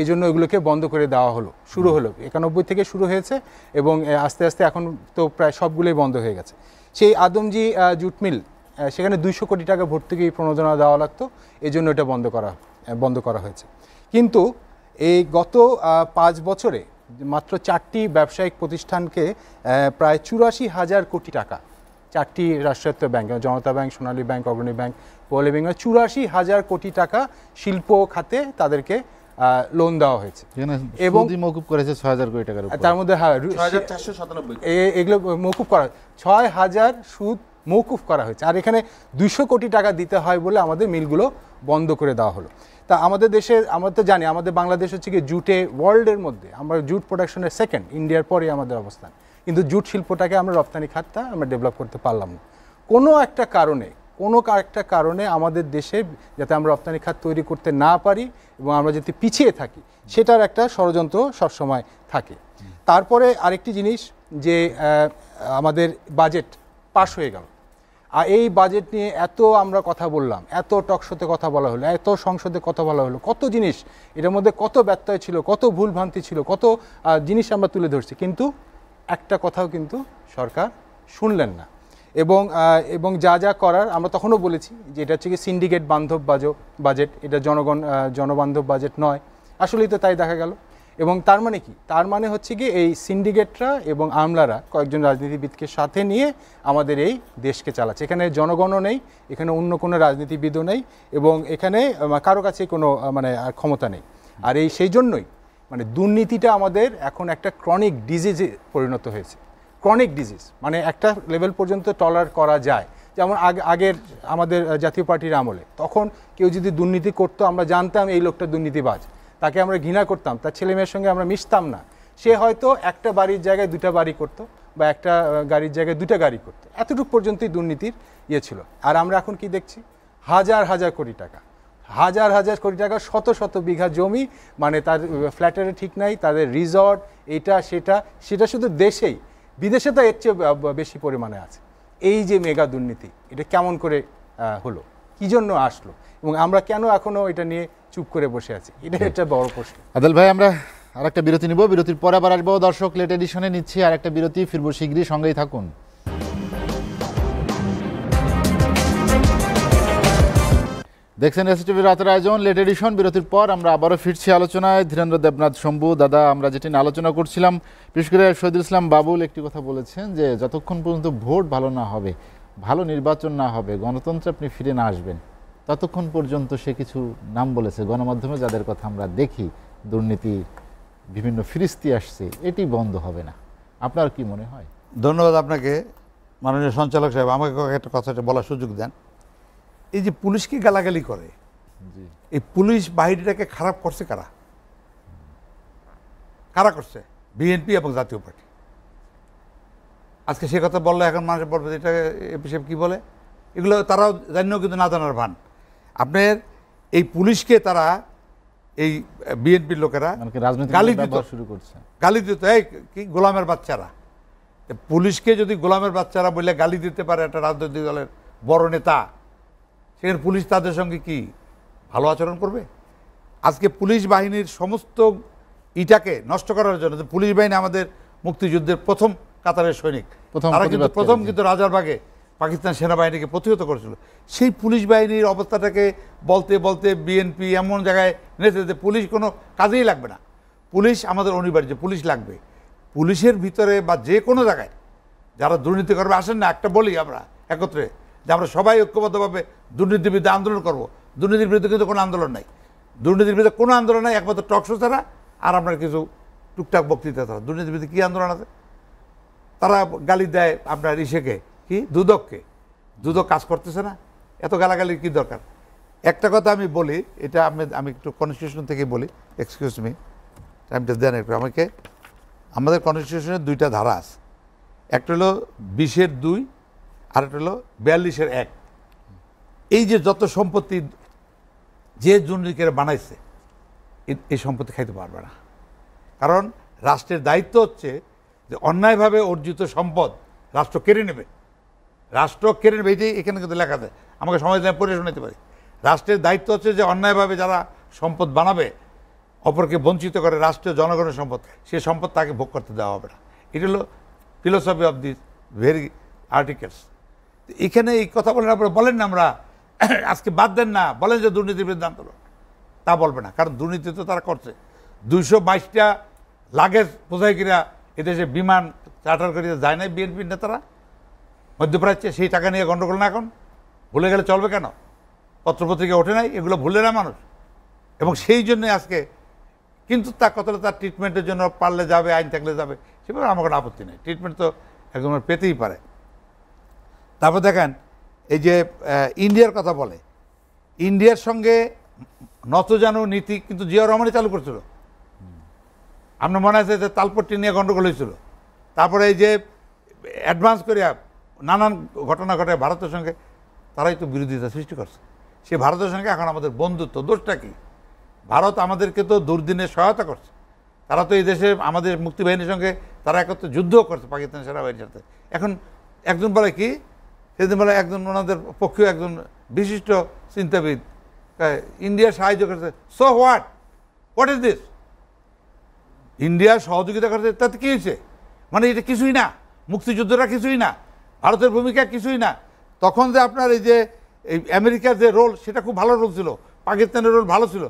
এই জন্য এগুলোকে বন্ধ করে দেওয়া হলো, শুরু হলো। একানব্বই থেকে শুরু হয়েছে এবং আস্তে আস্তে এখন তো প্রায় সবগুলোই বন্ধ হয়ে গেছে। সেই আদমজি জুট মিল সেখানে দুইশো কোটি টাকা ভর্তুকি প্রণোদনা দেওয়া লাগতো। এই জন্য এটা বন্ধ করা বন্ধ করা হয়েছে। কিন্তু এই গত পাঁচ বছরে মাত্র চারটি ব্যবসায়িক প্রতিষ্ঠানকে প্রায় চুরাশি হাজার কোটি টাকা চারটি রাষ্ট্রায়ত্ত bank Janata bank Sonali bank Agrani bank Palli bank চুরাশি হাজার কোটি টাকা শিল্প খাতে তাদেরকে লোন দেওয়া হয়েছে। এবং- মকুব করেছে ছয় হাজার কোটি টাকার তার মধ্যে হ্যাঁ চারশো সাতানব্বই। এগুলো মকুব করা ছয় হাজার সুদ মৌকুফ করা হয়েছে। আর এখানে দুশো কোটি টাকা দিতে হয় বলে আমাদের মিলগুলো বন্ধ করে দেওয়া হলো। তা আমাদের দেশে, আমরা তো জানি, আমাদের বাংলাদেশ হচ্ছে কি জুটে ওয়ার্ল্ডের মধ্যে, আমরা জুট প্রোডাকশনের সেকেন্ড, ইন্ডিয়ার পরে আমাদের অবস্থান। কিন্তু জুট শিল্পটাকে আমরা রপ্তানি খাতটা আমরা ডেভেলপ করতে পারলাম না। কোনো একটা কারণে, কোনো একটা কারণে আমাদের দেশে যাতে আমরা রপ্তানি খাত তৈরি করতে না পারি এবং আমরা যাতে পিছিয়ে থাকি, সেটার একটা ষড়যন্ত্র সবসময় থাকে। তারপরে আরেকটি জিনিস যে আমাদের বাজেট পাশ হয়ে গেল। আর এই বাজেট নিয়ে এত আমরা কথা বললাম, এত টকশোতে কথা বলা হলো, এত সংসদে কথা বলা হলো, কত জিনিস, এটার মধ্যে কত ব্যত্যয় ছিল, কত ভুলভ্রান্তি ছিল, কত জিনিস আমরা তুলে ধরছি, কিন্তু একটা কথাও কিন্তু সরকার শুনলেন না। এবং এবং যা যা করার আমরা তখনও বলেছি যে এটা হচ্ছে কি সিন্ডিকেট বান্ধব বাজো বাজেট এটা জনগণ জনবান্ধব বাজেট নয়। আসলেই তো তাই দেখা গেল। এবং তার মানে কি? তার মানে হচ্ছে কি এই সিন্ডিকেটরা এবং আমলারা কয়েকজন রাজনীতিবিদকে সাথে নিয়ে আমাদের এই দেশকে চালাচ্ছে। এখানে জনগণও নেই, এখানে অন্য কোনো রাজনীতিবিদও নেই এবং এখানে কারও কাছে কোনো মানে ক্ষমতা নেই। আর এই সেই জন্যই মানে দুর্নীতিটা আমাদের এখন একটা ক্রনিক ডিজিজে পরিণত হয়েছে। ক্রনিক ডিজিজ মানে একটা লেভেল পর্যন্ত টলার করা যায়। যেমন আগে, আগের আমাদের জাতীয় পার্টির আমলে। তখন কেউ যদি দুর্নীতি করতো, আমরা জানতাম এই লোকটা দুর্নীতিবাজ। তাকে আমরা ঘৃণা করতাম, তার ছেলে মেয়ের সঙ্গে আমরা মিশতাম না। সে হয়তো একটা বাড়ির জায়গায় দুটা বাড়ি করতো বা একটা গাড়ির জায়গায় দুটা গাড়ি করতো। এতটুকু পর্যন্তই দুর্নীতির ইয়ে ছিল। আর আমরা এখন কি দেখছি? হাজার হাজার কোটি টাকা। হাজার হাজার কোটি টাকা, শত শত বিঘা জমি মানে তার ফ্ল্যাটের ঠিক নাই, তাদের রিসর্ট, এটা, সেটা সেটা শুধু দেশেই। বিদেশে তো এর চেয়ে বেশি পরিমাণে আছে। এই যে মেগা দুর্নীতি, এটা কেমন করে হলো? কি জন্য আসলো? এবং আমরা কেন এখনও এটা নিয়ে চুপ করে বসে আছি? এটা একটা বড় প্রশ্ন। আদাল ভাই আমরা আরেকটা বিরতি নিব। বিরতির পরে আবার আসব। দর্শক লেট এডিশনে নিচ্ছি আর একটা বিরতি। ফিরবো শীঘ্রই সঙ্গেই থাকুন। দেখছেন এস এসটিভি রাতের আয়োজন লেট এডিশন বিরতির পর আমরা আবারও ফিরছি আলোচনায়। ধীরেন্দ্র দেবনাথ শম্ভু দাদা আমরা যেটি নিয়ে আলোচনা করছিলাম বিশেষ করে শহীদুল ইসলাম বাবুল একটি কথা বলেছেন যে যতক্ষণ পর্যন্ত ভোট ভালো না হবে ভালো নির্বাচন না হবে গণতন্ত্রে আপনি ফিরে না আসবেন। ততক্ষণ পর্যন্ত সে কিছু নাম বলেছে। গণমাধ্যমে যাদের কথা আমরা দেখি দুর্নীতি বিভিন্ন ফিরিস্তি আসছে এটি বন্ধ হবে না। আপনার কি মনে হয়? ধন্যবাদ আপনাকে। মাননীয় সঞ্চালক সাহেব আমাকে একটা কথাটা বলার সুযোগ দেন। এই যে পুলিশকে গালাগালি করে? এই পুলিশ বাহিনীটাকে খারাপ করছে কারা? কারা করছে? বিএনপি এবং জাতীয় পার্টি। আজকে সে কথা বললে এখন মানুষ বলবে এটা এপিসেব কি বলে? এগুলো তারাও জানিও কিন্তু না জানার ভান। আপনার এই পুলিশকে তারা এই বিএনপির লোকেরা মানে রাজনৈতিক গালি দিত। শুরু করছে? গালি দিত। এই কি গোলামের বাচ্চারা? পুলিশকে যদি গোলামের বাচ্চারা বলে গালি দিতে পারে একটা রাজনৈতিক দলের বড় নেতা সেখানে পুলিশ তাদের সঙ্গে কি ভালো আচরণ করবে? আজকে পুলিশ বাহিনীর সমস্ত ইটাকে নষ্ট করার জন্য পুলিশ বাহিনী আমাদের মুক্তিযুদ্ধের প্রথম কাতারের সৈনিক প্রথম তারা কিন্তু প্রথম কিন্তু রাজারবাগে পাকিস্তান সেনাবাহিনীকে প্রতিহত করেছিল। সেই পুলিশ বাহিনীর অবস্থাটাকে বলতে বলতে বিএনপি এমন জায়গায় নেতে যে পুলিশ কোনো কাজেই লাগবে না। পুলিশ আমাদের অনিবার্য, পুলিশ লাগবে। পুলিশের ভিতরে বা যে কোনো জায়গায় যারা দুর্নীতি করবে, আসেন না, একটা বলি আমরা একত্রে, যে আমরা সবাই ঐক্যবদ্ধভাবে দুর্নীতির বিরুদ্ধে আন্দোলন করব। দুর্নীতির বিরুদ্ধে কিন্তু কোনো আন্দোলন নাই। দুর্নীতির বিরুদ্ধে কোনো আন্দোলন নাই, একমাত্র টকশো ছাড়া, আর আপনার কিছু টুকটাক বক্তৃতা ছাড়া। দুর্নীতির বিরুদ্ধে কী আন্দোলন আছে? তারা গালি দেয় আপনার ইসেকে। কি? দুদককে। দুদক কাজ করতেছে না। এত গালাগালির কি দরকার? একটা কথা আমি বলি, এটা আমি আমি একটু কনস্টিটিউশন থেকে বলি এক্সকিউজ মি টাইমটা দেন একটু আমাকে। আমাদের কনস্টিটিউশনের দুইটা ধারা আছে। একটা হলো বিশের দুই আর একটা হলো বিয়াল্লিশের এক। এই যে যত সম্পত্তি যে দুর্নীতিকে বানাইছে এই সম্পত্তি খাইতে পারবে না। কারণ রাষ্ট্রের দায়িত্ব হচ্ছে যে অন্যায়ভাবে অর্জিত সম্পদ রাষ্ট্র কেড়ে নেবে। রাষ্ট্র কেড়ে নেবে এখানে কিন্তু লেখা আছে। আমাকে সময় দিলে পড়ে শোনাতে পারি। রাষ্ট্রের দায়িত্ব হচ্ছে যে অন্যায়ভাবে যারা সম্পদ বানাবে, অপরকে বঞ্চিত করে রাষ্ট্রীয় জনগণের সম্পদ, সে সম্পদ তাকে ভোগ করতে দেওয়া হবে না। এটা হলো philosophy of this very articles এখানে এই কথা বলেন আপনারা বলেন না আমরা, আজকে বাদ দেন না, বলেন যে দুর্নীতির বিরুদ্ধে আন্দোলন। তা বলবে না, কারণ দুর্নীতি তো তারা করছে। দুইশো বাইশটা লাগেজ বোঝাইকিরা এদেশে বিমান চার্টার করিয়ে যায় নাই বিএনপির নেতারা। মধ্যপ্রাচ্যে সেই টাকা নিয়ে গণ্ডগোল না এখন ভুলে গেলে চলবে কেন? পত্রপত্রিকা ওঠে নাই, এগুলো ভুলে না মানুষ। এবং সেই জন্য আজকে কিন্তু তা কতটা তার ট্রিটমেন্টের জন্য পারলে যাবে, আইন থাকলে যাবে, সেভাবে আমার কোনো আপত্তি নেই। ট্রিটমেন্ট তো একদম পেতেই পারে। তারপর দেখেন, এই যে ইন্ডিয়ার কথা বলে, ইন্ডিয়ার সঙ্গে নতজানু নীতি কিন্তু জিয়া রহমানই চালু করছিল। আপনার মনে আছে যে তালপট্টি নিয়ে গণ্ডগোল হয়েছিল? তারপরে এই যে অ্যাডভান্স করিয়া নানান ঘটনা ঘটে, ভারতের সঙ্গে তারাই তো বিরোধিতা সৃষ্টি করছে। সে ভারতের সঙ্গে এখন আমাদের বন্ধুত্ব, দোষটা কি? ভারত আমাদেরকে তো দুর্দিনে সহায়তা করছে। তারা তো এই দেশে আমাদের মুক্তিবাহিনীর সঙ্গে তারা একত্রে যুদ্ধও করছে পাকিস্তান সেনাবাহিনীর সাথে। এখন একজন বলে কি? সেদিন বলে একজন ওনাদের পক্ষেও একজন বিশিষ্ট চিন্তাবিদ ইন্ডিয়া সাহায্য করছে। So what what is this India সহযোগিতা করছে, তাতে কী হয়েছে? মানে এটা কিছুই না। মুক্তিযুদ্ধটা কিছুই না। ভারতের ভূমিকা কিছুই না। তখন যে আপনার এই যে, এই আমেরিকার যে রোল সেটা খুব ভালো রোল ছিল। পাকিস্তানের রোল ভালো ছিল।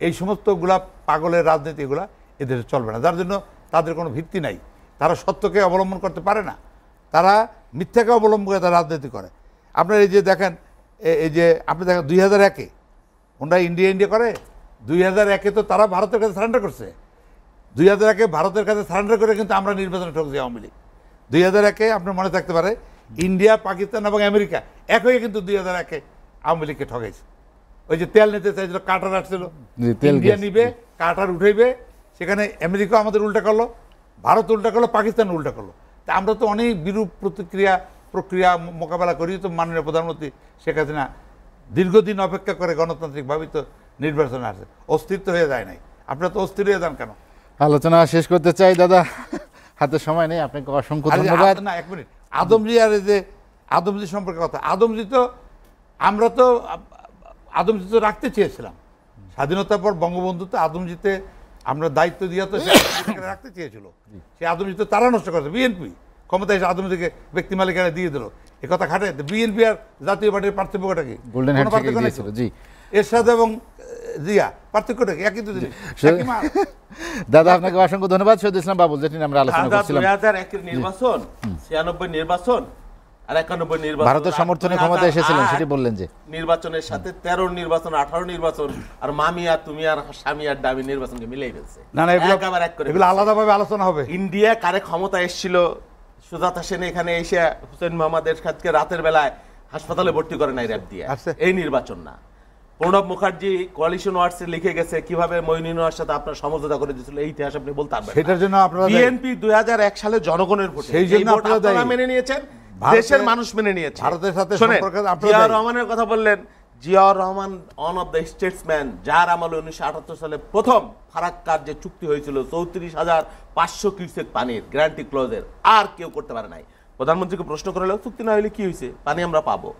এই সমস্তগুলা পাগলের রাজনীতিগুলা এদের চলবে না। যার জন্য তাদের কোনো ভিত্তি নাই। তারা সত্যকে অবলম্বন করতে পারে না। তারা মিথ্যাকে অবলম্বন করে তারা রাজনীতি করে। আপনার এই যে দেখেন এই যে আপনি দেখেন দুই হাজার একে ওনারা ইন্ডিয়া ইন্ডিয়া করে, দুই হাজার একে তো তারা ভারতের কাছে সারেন্ডার করছে। দুই হাজার একে ভারতের কাছে সারেন্ডার করে কিন্তু আমরা নির্বাচনে ঠকছি আওয়ামী লীগ। দুই হাজার একে আপনার মনে থাকতে পারে ইন্ডিয়া পাকিস্তান এবং আমেরিকা এক হয়ে কিন্তু দুই হাজার একে আওয়ামী লীগকে ঠকাইছে ওই যে তেল নিতে চাইছিল কাটার আসছিল। তেল ইন্ডিয়া নিবে কাটার উঠাইবে সেখানে আমেরিকা আমাদের উল্টা করল ভারত উল্টা করল পাকিস্তান উল্টা করল। তা আমরা তো অনেক বিরূপ প্রতিক্রিয়া প্রক্রিয়া মোকাবেলা করি তো মাননীয় প্রধানমন্ত্রী শেখ হাসিনা দীর্ঘদিন অপেক্ষা করে গণতান্ত্রিকভাবেই তো নির্বাচনে আসে তো হয়ে যায় নাই। আপনারা তো অস্থির হয়ে যান কেন? আলোচনা শেষ করতে চাই দাদা। হাতে সময় নেই আপনাকে অসংখ্য ধন্যবাদ। না এক মিনিট। আদমজি আর এই যে আদমজি সম্পর্কে কথা আদমজি তো আমরা তো আদমজি তো রাখতে চেয়েছিলাম। স্বাধীনতার পর বঙ্গবন্ধু তো আদমজিতে আমরা দায়িত্ব দিয়ে তো রাখতে চেয়েছিল। সে আদমজি তো তারা নষ্ট করেছে বিএনপি। ক্ষমতা এসে আদমজিকে ব্যক্তি মালিকানা দিয়ে দিল। এ কথা খাটে বিএনপি আর জাতীয় পার্টির পার্থক্যটা কি? পার্থক্য? জি। এরশাদ এবং জিয়া পার্থক্যটা কি? একই। দাদা আপনাকে অসংখ্য ধন্যবাদ। শহীদ ইসলাম বাবুল যেটি আমরা আলোচনা করছিলাম। দুই হাজার একের নির্বাচন ছিয়ানব্বই নির্বাচন আর একানব্বই নির্বাচন। ভারতের সমর্থনে ক্ষমতা এসেছিলেন সেটি বললেন যে। নির্বাচনের সাথে তেরো নির্বাচন আঠারো নির্বাচন আর মামি আর তুমি আর স্বামী আর ডামি নির্বাচনকে মিলেই ফেলছে। না না এগুলো একেবারে এক করে এগুলো। আলাদাভাবে আলোচনা হবে। ইন্ডিয়া কারে ক্ষমতা এসেছিল? সুজাতা সেন এখানে এসে হুসেন মোহাম্মদের সাথে রাতের বেলায় হাসপাতালে ভর্তি করে নাই র্যাব দিয়ে। এই নির্বাচন না। প্রণব মুখার্জি কোয়ালিশন ওয়ার্ডসে লিখে গেছে কীভাবে মইনুনের সাথে আপনার সমঝোতা করে দিয়েছিল এই ইতিহাস আপনি বলতে পারবেন সেটার জন্য আপনারা বিএনপি দুই সালে জনগণের ভোটে সেই জন্য আপনারা মেনে নিয়েছেন দেশের মানুষ মেনে নিয়েছে। ভারতের সাথে সম্পর্ক আপনারা দায়ী। রহমানের কথা বললেন Ziaur Rahman one of the statesman যার আমলে উনিশশো আটাত্তর সালে প্রথম ফারাক্কার যে চুক্তি হয়েছিল চৌত্রিশ হাজার পাঁচশো কিউসেক পানির গ্যারান্টি ক্লোজের আর কেউ করতে পারে নাই। প্রধানমন্ত্রীকে প্রশ্ন করে হলো চুক্তি না হলে কি হয়েছে? পানি আমরা পাবো।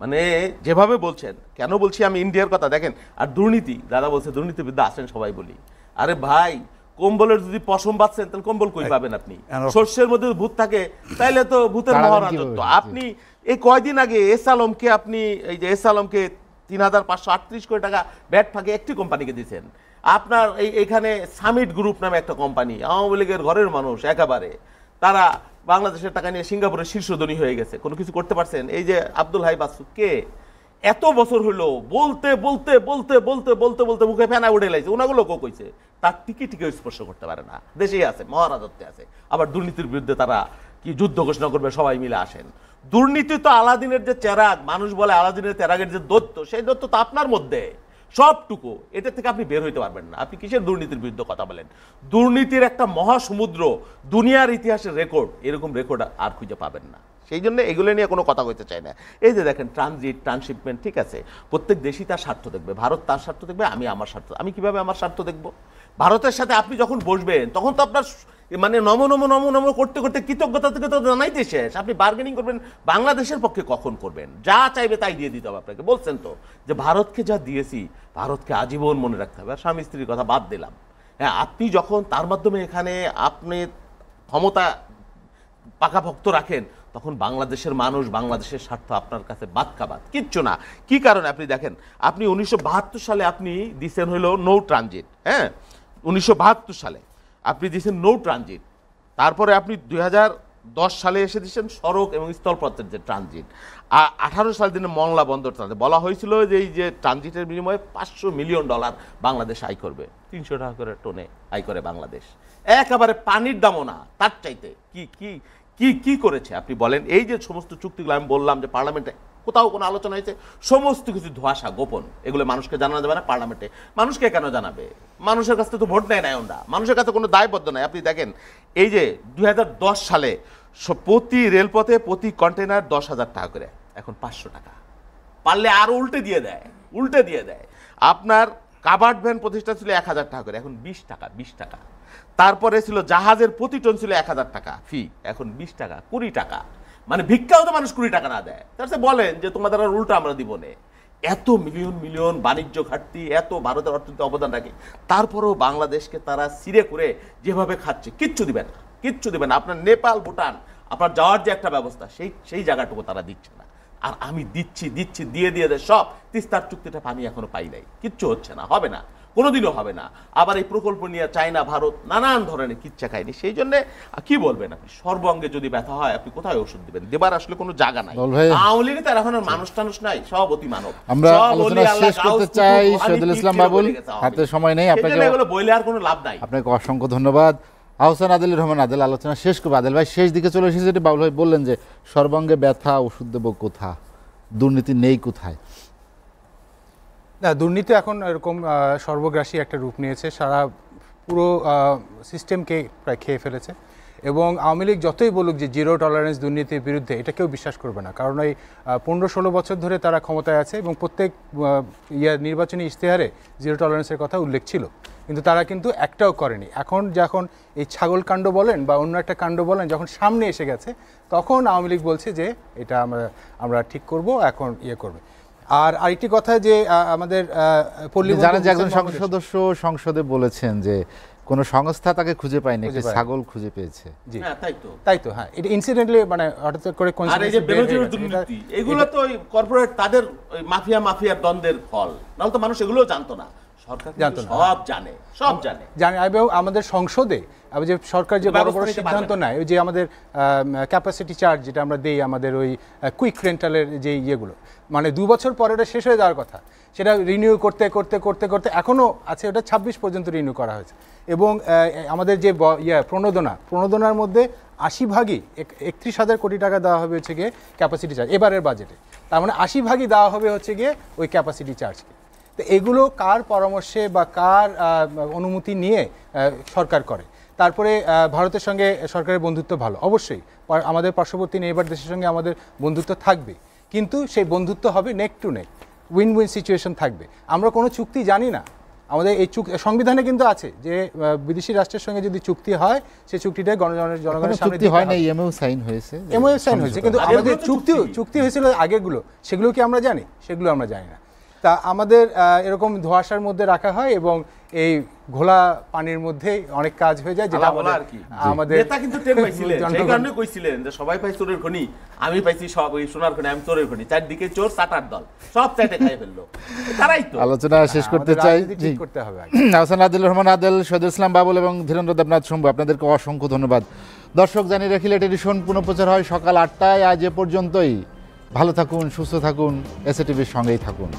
মানে যেভাবে বলছেন কেন বলছি আমি ইন্ডিয়ার কথা? দেখেন আর দুর্নীতি দাদা বলছে দুর্নীতিবিদ্যা আসেন সবাই বলি। আরে ভাই কম্বলের যদি পশম বাঁচছেন তাহলে কম্বল কই পাবেন আপনি? শস্যের মধ্যে ভূত থাকে তাইলে তো ভূতের মহারাজত্ব। আপনি এই কয়দিন আগে এস আলমকে আপনি এই যে এস আলমকে তিন হাজার পাঁচশো আটত্রিশ কোটি টাকা ব্যাট ফাঁকে একটি কোম্পানিকে দিয়েছেন। আপনার এই এখানে সামিট গ্রুপ নামে একটা কোম্পানি আওয়ামী লীগের ঘরের মানুষ একেবারে। তারা বাংলাদেশের টাকা নিয়ে সিঙ্গাপুরের শীর্ষ ধনী হয়ে গেছে। কোনো কিছু করতে পারছেন? এই যে আব্দুল হাই বাসু কে? এত বছর হলো বলতে বলতে বলতে বলতে বলতে বলতে মুখে ফেনা উঠে লাইছে। ওনাগুলো কেউ কইছে? তার টিকি টিকে স্পর্শ করতে পারে না। দেশেই আছে, মহারাজত্বে আছে। আবার দুর্নীতির বিরুদ্ধে তারা কি যুদ্ধ ঘোষণা করবে, সবাই মিলে আসেন। দুর্নীতি তো আলাদিনের যে চেরাগ, মানুষ বলে আলাদিনের চেরাগের যে দত্ত সেই দত্ত তো আপনার মধ্যে। সবটুকু এটা থেকে আপনি বের হইতে পারবেন না। আপনি কিসের দুর্নীতির বিরুদ্ধে কথা বলেন? দুর্নীতির একটা মহাসমুদ্র, দুনিয়ার ইতিহাসের রেকর্ড এরকম রেকর্ড আর খুঁজে পাবেন না। সেই জন্য এগুলো নিয়ে কোনো কথা কইতে চাই না। এই যে দেখেন ট্রানজিট ট্রান্সশিপমেন্ট ঠিক আছে? প্রত্যেক দেশই তার স্বার্থ দেখবে। ভারত তার স্বার্থ দেখবে, আমি আমার স্বার্থ। আমি কীভাবে আমার স্বার্থ দেখব? ভারতের সাথে আপনি যখন বসবেন, তখন তো আপনার মানে নম নম নম নম করতে করতে কৃতজ্ঞতা থেকে তো জানাইতে শেষ। আপনি বার্গেনিং করবেন, বাংলাদেশের পক্ষে কখন করবেন? যা চাইবে তাই দিয়ে দিতে হবে আপনাকে। বলছেন তো যে ভারতকে যা দিয়েছি, ভারতকে আজীবন মনে রাখতে হবে। আর স্বামী স্ত্রীর কথা বাদ দিলাম। হ্যাঁ আপনি যখন তার মাধ্যমে এখানে আপনি ক্ষমতা পাকাভক্ত রাখেন তখন বাংলাদেশের মানুষ বাংলাদেশের স্বার্থ আপনার কাছে বাদ কাবাদ কিচ্ছু না। কি কারণে আপনি দেখেন? আপনি উনিশশো বাহাত্তর সালে আপনি দিচ্ছেন হলো নো ট্রানজিট হ্যাঁ? উনিশশো বাহাত্তর সালে আপনি দিচ্ছেন নো ট্রানজিট তারপরে আপনি দুই দশ সালে এসে দিচ্ছেন সড়ক এবং স্থলপথের যে ট্রানজিট আর আঠারো সাল দিনে মংলা বন্দর ট্রানজিট বলা হয়েছিল যে এই যে ট্রানজিটের বিনিময়ে পাঁচশো মিলিয়ন ডলার বাংলাদেশ আয় করবে। তিনশো টাকা করে টোনে আয় করে বাংলাদেশ। একেবারে পানির দামও না, তার চাইতে। কি কি? কি কি করেছে? আপনি বলেন, এই যে সমস্ত চুক্তিগুলো আমি বললাম যে পার্লামেন্টে কোথাও কোনো আলোচনা হয়েছে, সমস্ত কিছু ধোয়াশা গোপন। এগুলো মানুষকে জানানো যাবে না পার্লামেন্টে। মানুষকে কেন জানাবে? মানুষের কাছ থেকে তো ভোট নেয় নাই ওরা। মানুষের কাছে কোনো দায়বদ্ধ নাই। আপনি দেখেন, এই যে দুই হাজার দশ সালে প্রতি রেলপথে প্রতি কন্টেনার দশ হাজার টাকা করে। এখন পাঁচশো টাকা। পারলে আরও উল্টে দিয়ে দেয়, উল্টে দিয়ে দেয়। আপনার কাবার্ড ভ্যান প্রতিষ্ঠা ছিল এক হাজার টাকা করে। এখন বিশ টাকা বিশ টাকা। তারপরে ছিল জাহাজের প্রতি টন ছিল এক হাজার টাকা। ফি, এখন বিশ টাকা, কুড়ি টাকা। মানে ভিক্ষাও তো মানুষ কুড়ি টাকা না দেয়। তার সাথে বলেন যে তোমাদের আর উল্টো আমরা দিব নে। এত মিলিয়ন মিলিয়ন বাণিজ্য ঘাটতি, এত ভারতের অর্থনীতি অবদান রাখে। তারপরেও বাংলাদেশকে তারা সিরে করে যেভাবে খাচ্ছে, কিচ্ছু দিবে না, কিচ্ছু দিবে না। আপনার নেপাল, ভুটান, আপনার যাওয়ার যে একটা ব্যবস্থা, সেই সেই জায়গাটুকু তারা দিচ্ছে না। আর আমি দিচ্ছি দিচ্ছি, দিয়ে দিয়ে, দেয় সব তিস্তার চুক্তিটা পানি এখনও পাই নাই। কিচ্ছু হচ্ছে না, হবে না। কোনোদিনও হবে না। আবার এই প্রকল্প নিয়ে চায়না ভারত নানান ধরনের কিচ্ছা খায়নি। সেই জন্য কি বলবেন আপনি? সর্বঙ্গে যদি ব্যথা হয় আপনি কোথায় ওষুধ দিবেন? দেবার আসলে কোনো জায়গা নাই। আওয়ামী লীগে তার এখন মানুষ টানুষ নাই সব অতি মানব আমরা আলোচনা শেষ করতে চাই শহীদুল ইসলাম বাবুল। হাতে সময় নেই আপনাকে এগুলো বইলে আর কোনো লাভ নাই। আপনাকে অসংখ্য ধন্যবাদ। আহসান আদিল রহমান আদিল আলোচনা শেষ করব। আদিল ভাই শেষ দিকে চলে এসেছে যেটি বাবুল ভাই বললেন যে সর্বাঙ্গে ব্যথা ওষুধ দেবো কোথা? দুর্নীতি নেই কোথায়? না দুর্নীতি এখন এরকম সর্বগ্রাসী একটা রূপ নিয়েছে। সারা পুরো সিস্টেমকে প্রায় খেয়ে ফেলেছে। এবং আওয়ামী লীগ যতই বলুক যে জিরো টলারেন্স দুর্নীতির বিরুদ্ধে এটা কেউ বিশ্বাস করবে না। কারণ এই পনেরো ষোলো বছর ধরে তারা ক্ষমতায় আছে এবং প্রত্যেক আহ, ইয়া নির্বাচনী ইশতেহারে জিরো টলারেন্সের কথা উল্লেখ ছিল। কিন্তু তারা কিন্তু একটাও করেনি। এখন যখন এই ছাগল কাণ্ড বলেন বা অন্য একটা কাণ্ড বলেন যখন সামনে এসে গেছে তখন আওয়ামী লীগ বলছে যে এটা আমরা আমরা ঠিক করব এখন ইয়ে করবে। আর আরেকটি কথা যে আহ, আমাদের আহ, পল্লী জানেন যে একজন সংসদ সদস্য সংসদে বলেছেন যে কোনো সংস্থা তাকে খুঁজে পায়নি একটি ছাগল খুঁজে পেয়েছে। জি। হ্যাঁ তাই তো। তাই তো হ্যাঁ। এটা ইনসিডেন্টলি মানে হঠাৎ করে আর এই যে বের হয়ে বেরোজগার গেছে। দুর্নীতি এগুলো তো কর্পোরেট তাদের ওই মাফিয়া মাফিয়ার দ্বন্দ্বের ফল। নাহলে তো মানুষ এগুলোও জানতো না। সরকার জানতো না। সব জানে সব জানে। জানি এবং আমাদের সংসদে আবার যে সরকার যে বড় বড় সিদ্ধান্ত নেয় ওই যে আমাদের ক্যাপাসিটি চার্জ যেটা আমরা দেই আমাদের ওই কুইক রেন্টালের যে ইয়েগুলো মানে দু বছর পরে ওটা শেষ হয়ে যাওয়ার কথা। সেটা রিনিউ করতে করতে করতে করতে এখনও আছে ওটা ছাব্বিশ পর্যন্ত রিনিউ করা হয়েছে। এবং আমাদের যে ইয়ে প্রণোদনা প্রণোদনার মধ্যে আশি ভাগই এক- একত্রিশ হাজার কোটি টাকা দেওয়া হবে হচ্ছে গিয়ে ক্যাপাসিটি চার্জ এবারের বাজেটে তার মানে আশি ভাগই দেওয়া হবে হচ্ছে গিয়ে ওই ক্যাপাসিটি চার্জকে তো এগুলো কার পরামর্শে বা কার অনুমতি নিয়ে সরকার করে? তারপরে ভারতের সঙ্গে সরকারের বন্ধুত্ব ভালো। অবশ্যই আমাদের পার্শ্ববর্তী নেইবার দেশের সঙ্গে আমাদের বন্ধুত্ব থাকবে। কিন্তু সেই বন্ধুত্ব হবে neck to neck win win situation থাকবে। আমরা কোনো চুক্তি জানি না। আমাদের এই চুক্তি সংবিধানে কিন্তু আছে যে বিদেশি রাষ্ট্রের সঙ্গে যদি চুক্তি হয় সেই চুক্তিটা গণজনের জনগণের সামনে চুক্তি হয় না হবে। ইএমএও সাইন হয়েছে। এমওএ সাইন হয়েছে কিন্তু আমাদের চুক্তি চুক্তি। চুক্তি হয়েছিল আগেগুলো সেগুলো কি আমরা জানি? সেগুলো আমরা জানি না। তা আমাদের এরকম ধোঁয়াশার মধ্যে রাখা হয় এবং এই ঘোলা পানির মধ্যে অনেক কাজ হয়ে যায় যেটা আমাদের আর কি। আমাদের নেতা কিন্তু টের পাইছিলেন। সেই কারণে কইছিলেন যে সবাই পাই চোরের খনি আমি পাইছি সব ওই সোনার খনি আমি চোরের খনি। চারদিকে চোর চাটার দল সব চাইতে খাই ফেলল। তারাই তো। আলোচনা শেষ করতে চাই। ঠিক করতে হবে আগে। আহসান আদিল রহমান আদেল শহীদুল ইসলাম বাবুল এবং ধীরেন্দ্র দেবনাথ শম্ভু আপনাদেরকে অসংখ্য ধন্যবাদ। দর্শক জানি রেখি লেট এডিশন পুনঃপ্রচার হয় সকাল আটটায়। আজ এ পর্যন্তই। ভালো থাকুন সুস্থ থাকুন এসএ টিভির সঙ্গেই থাকুন।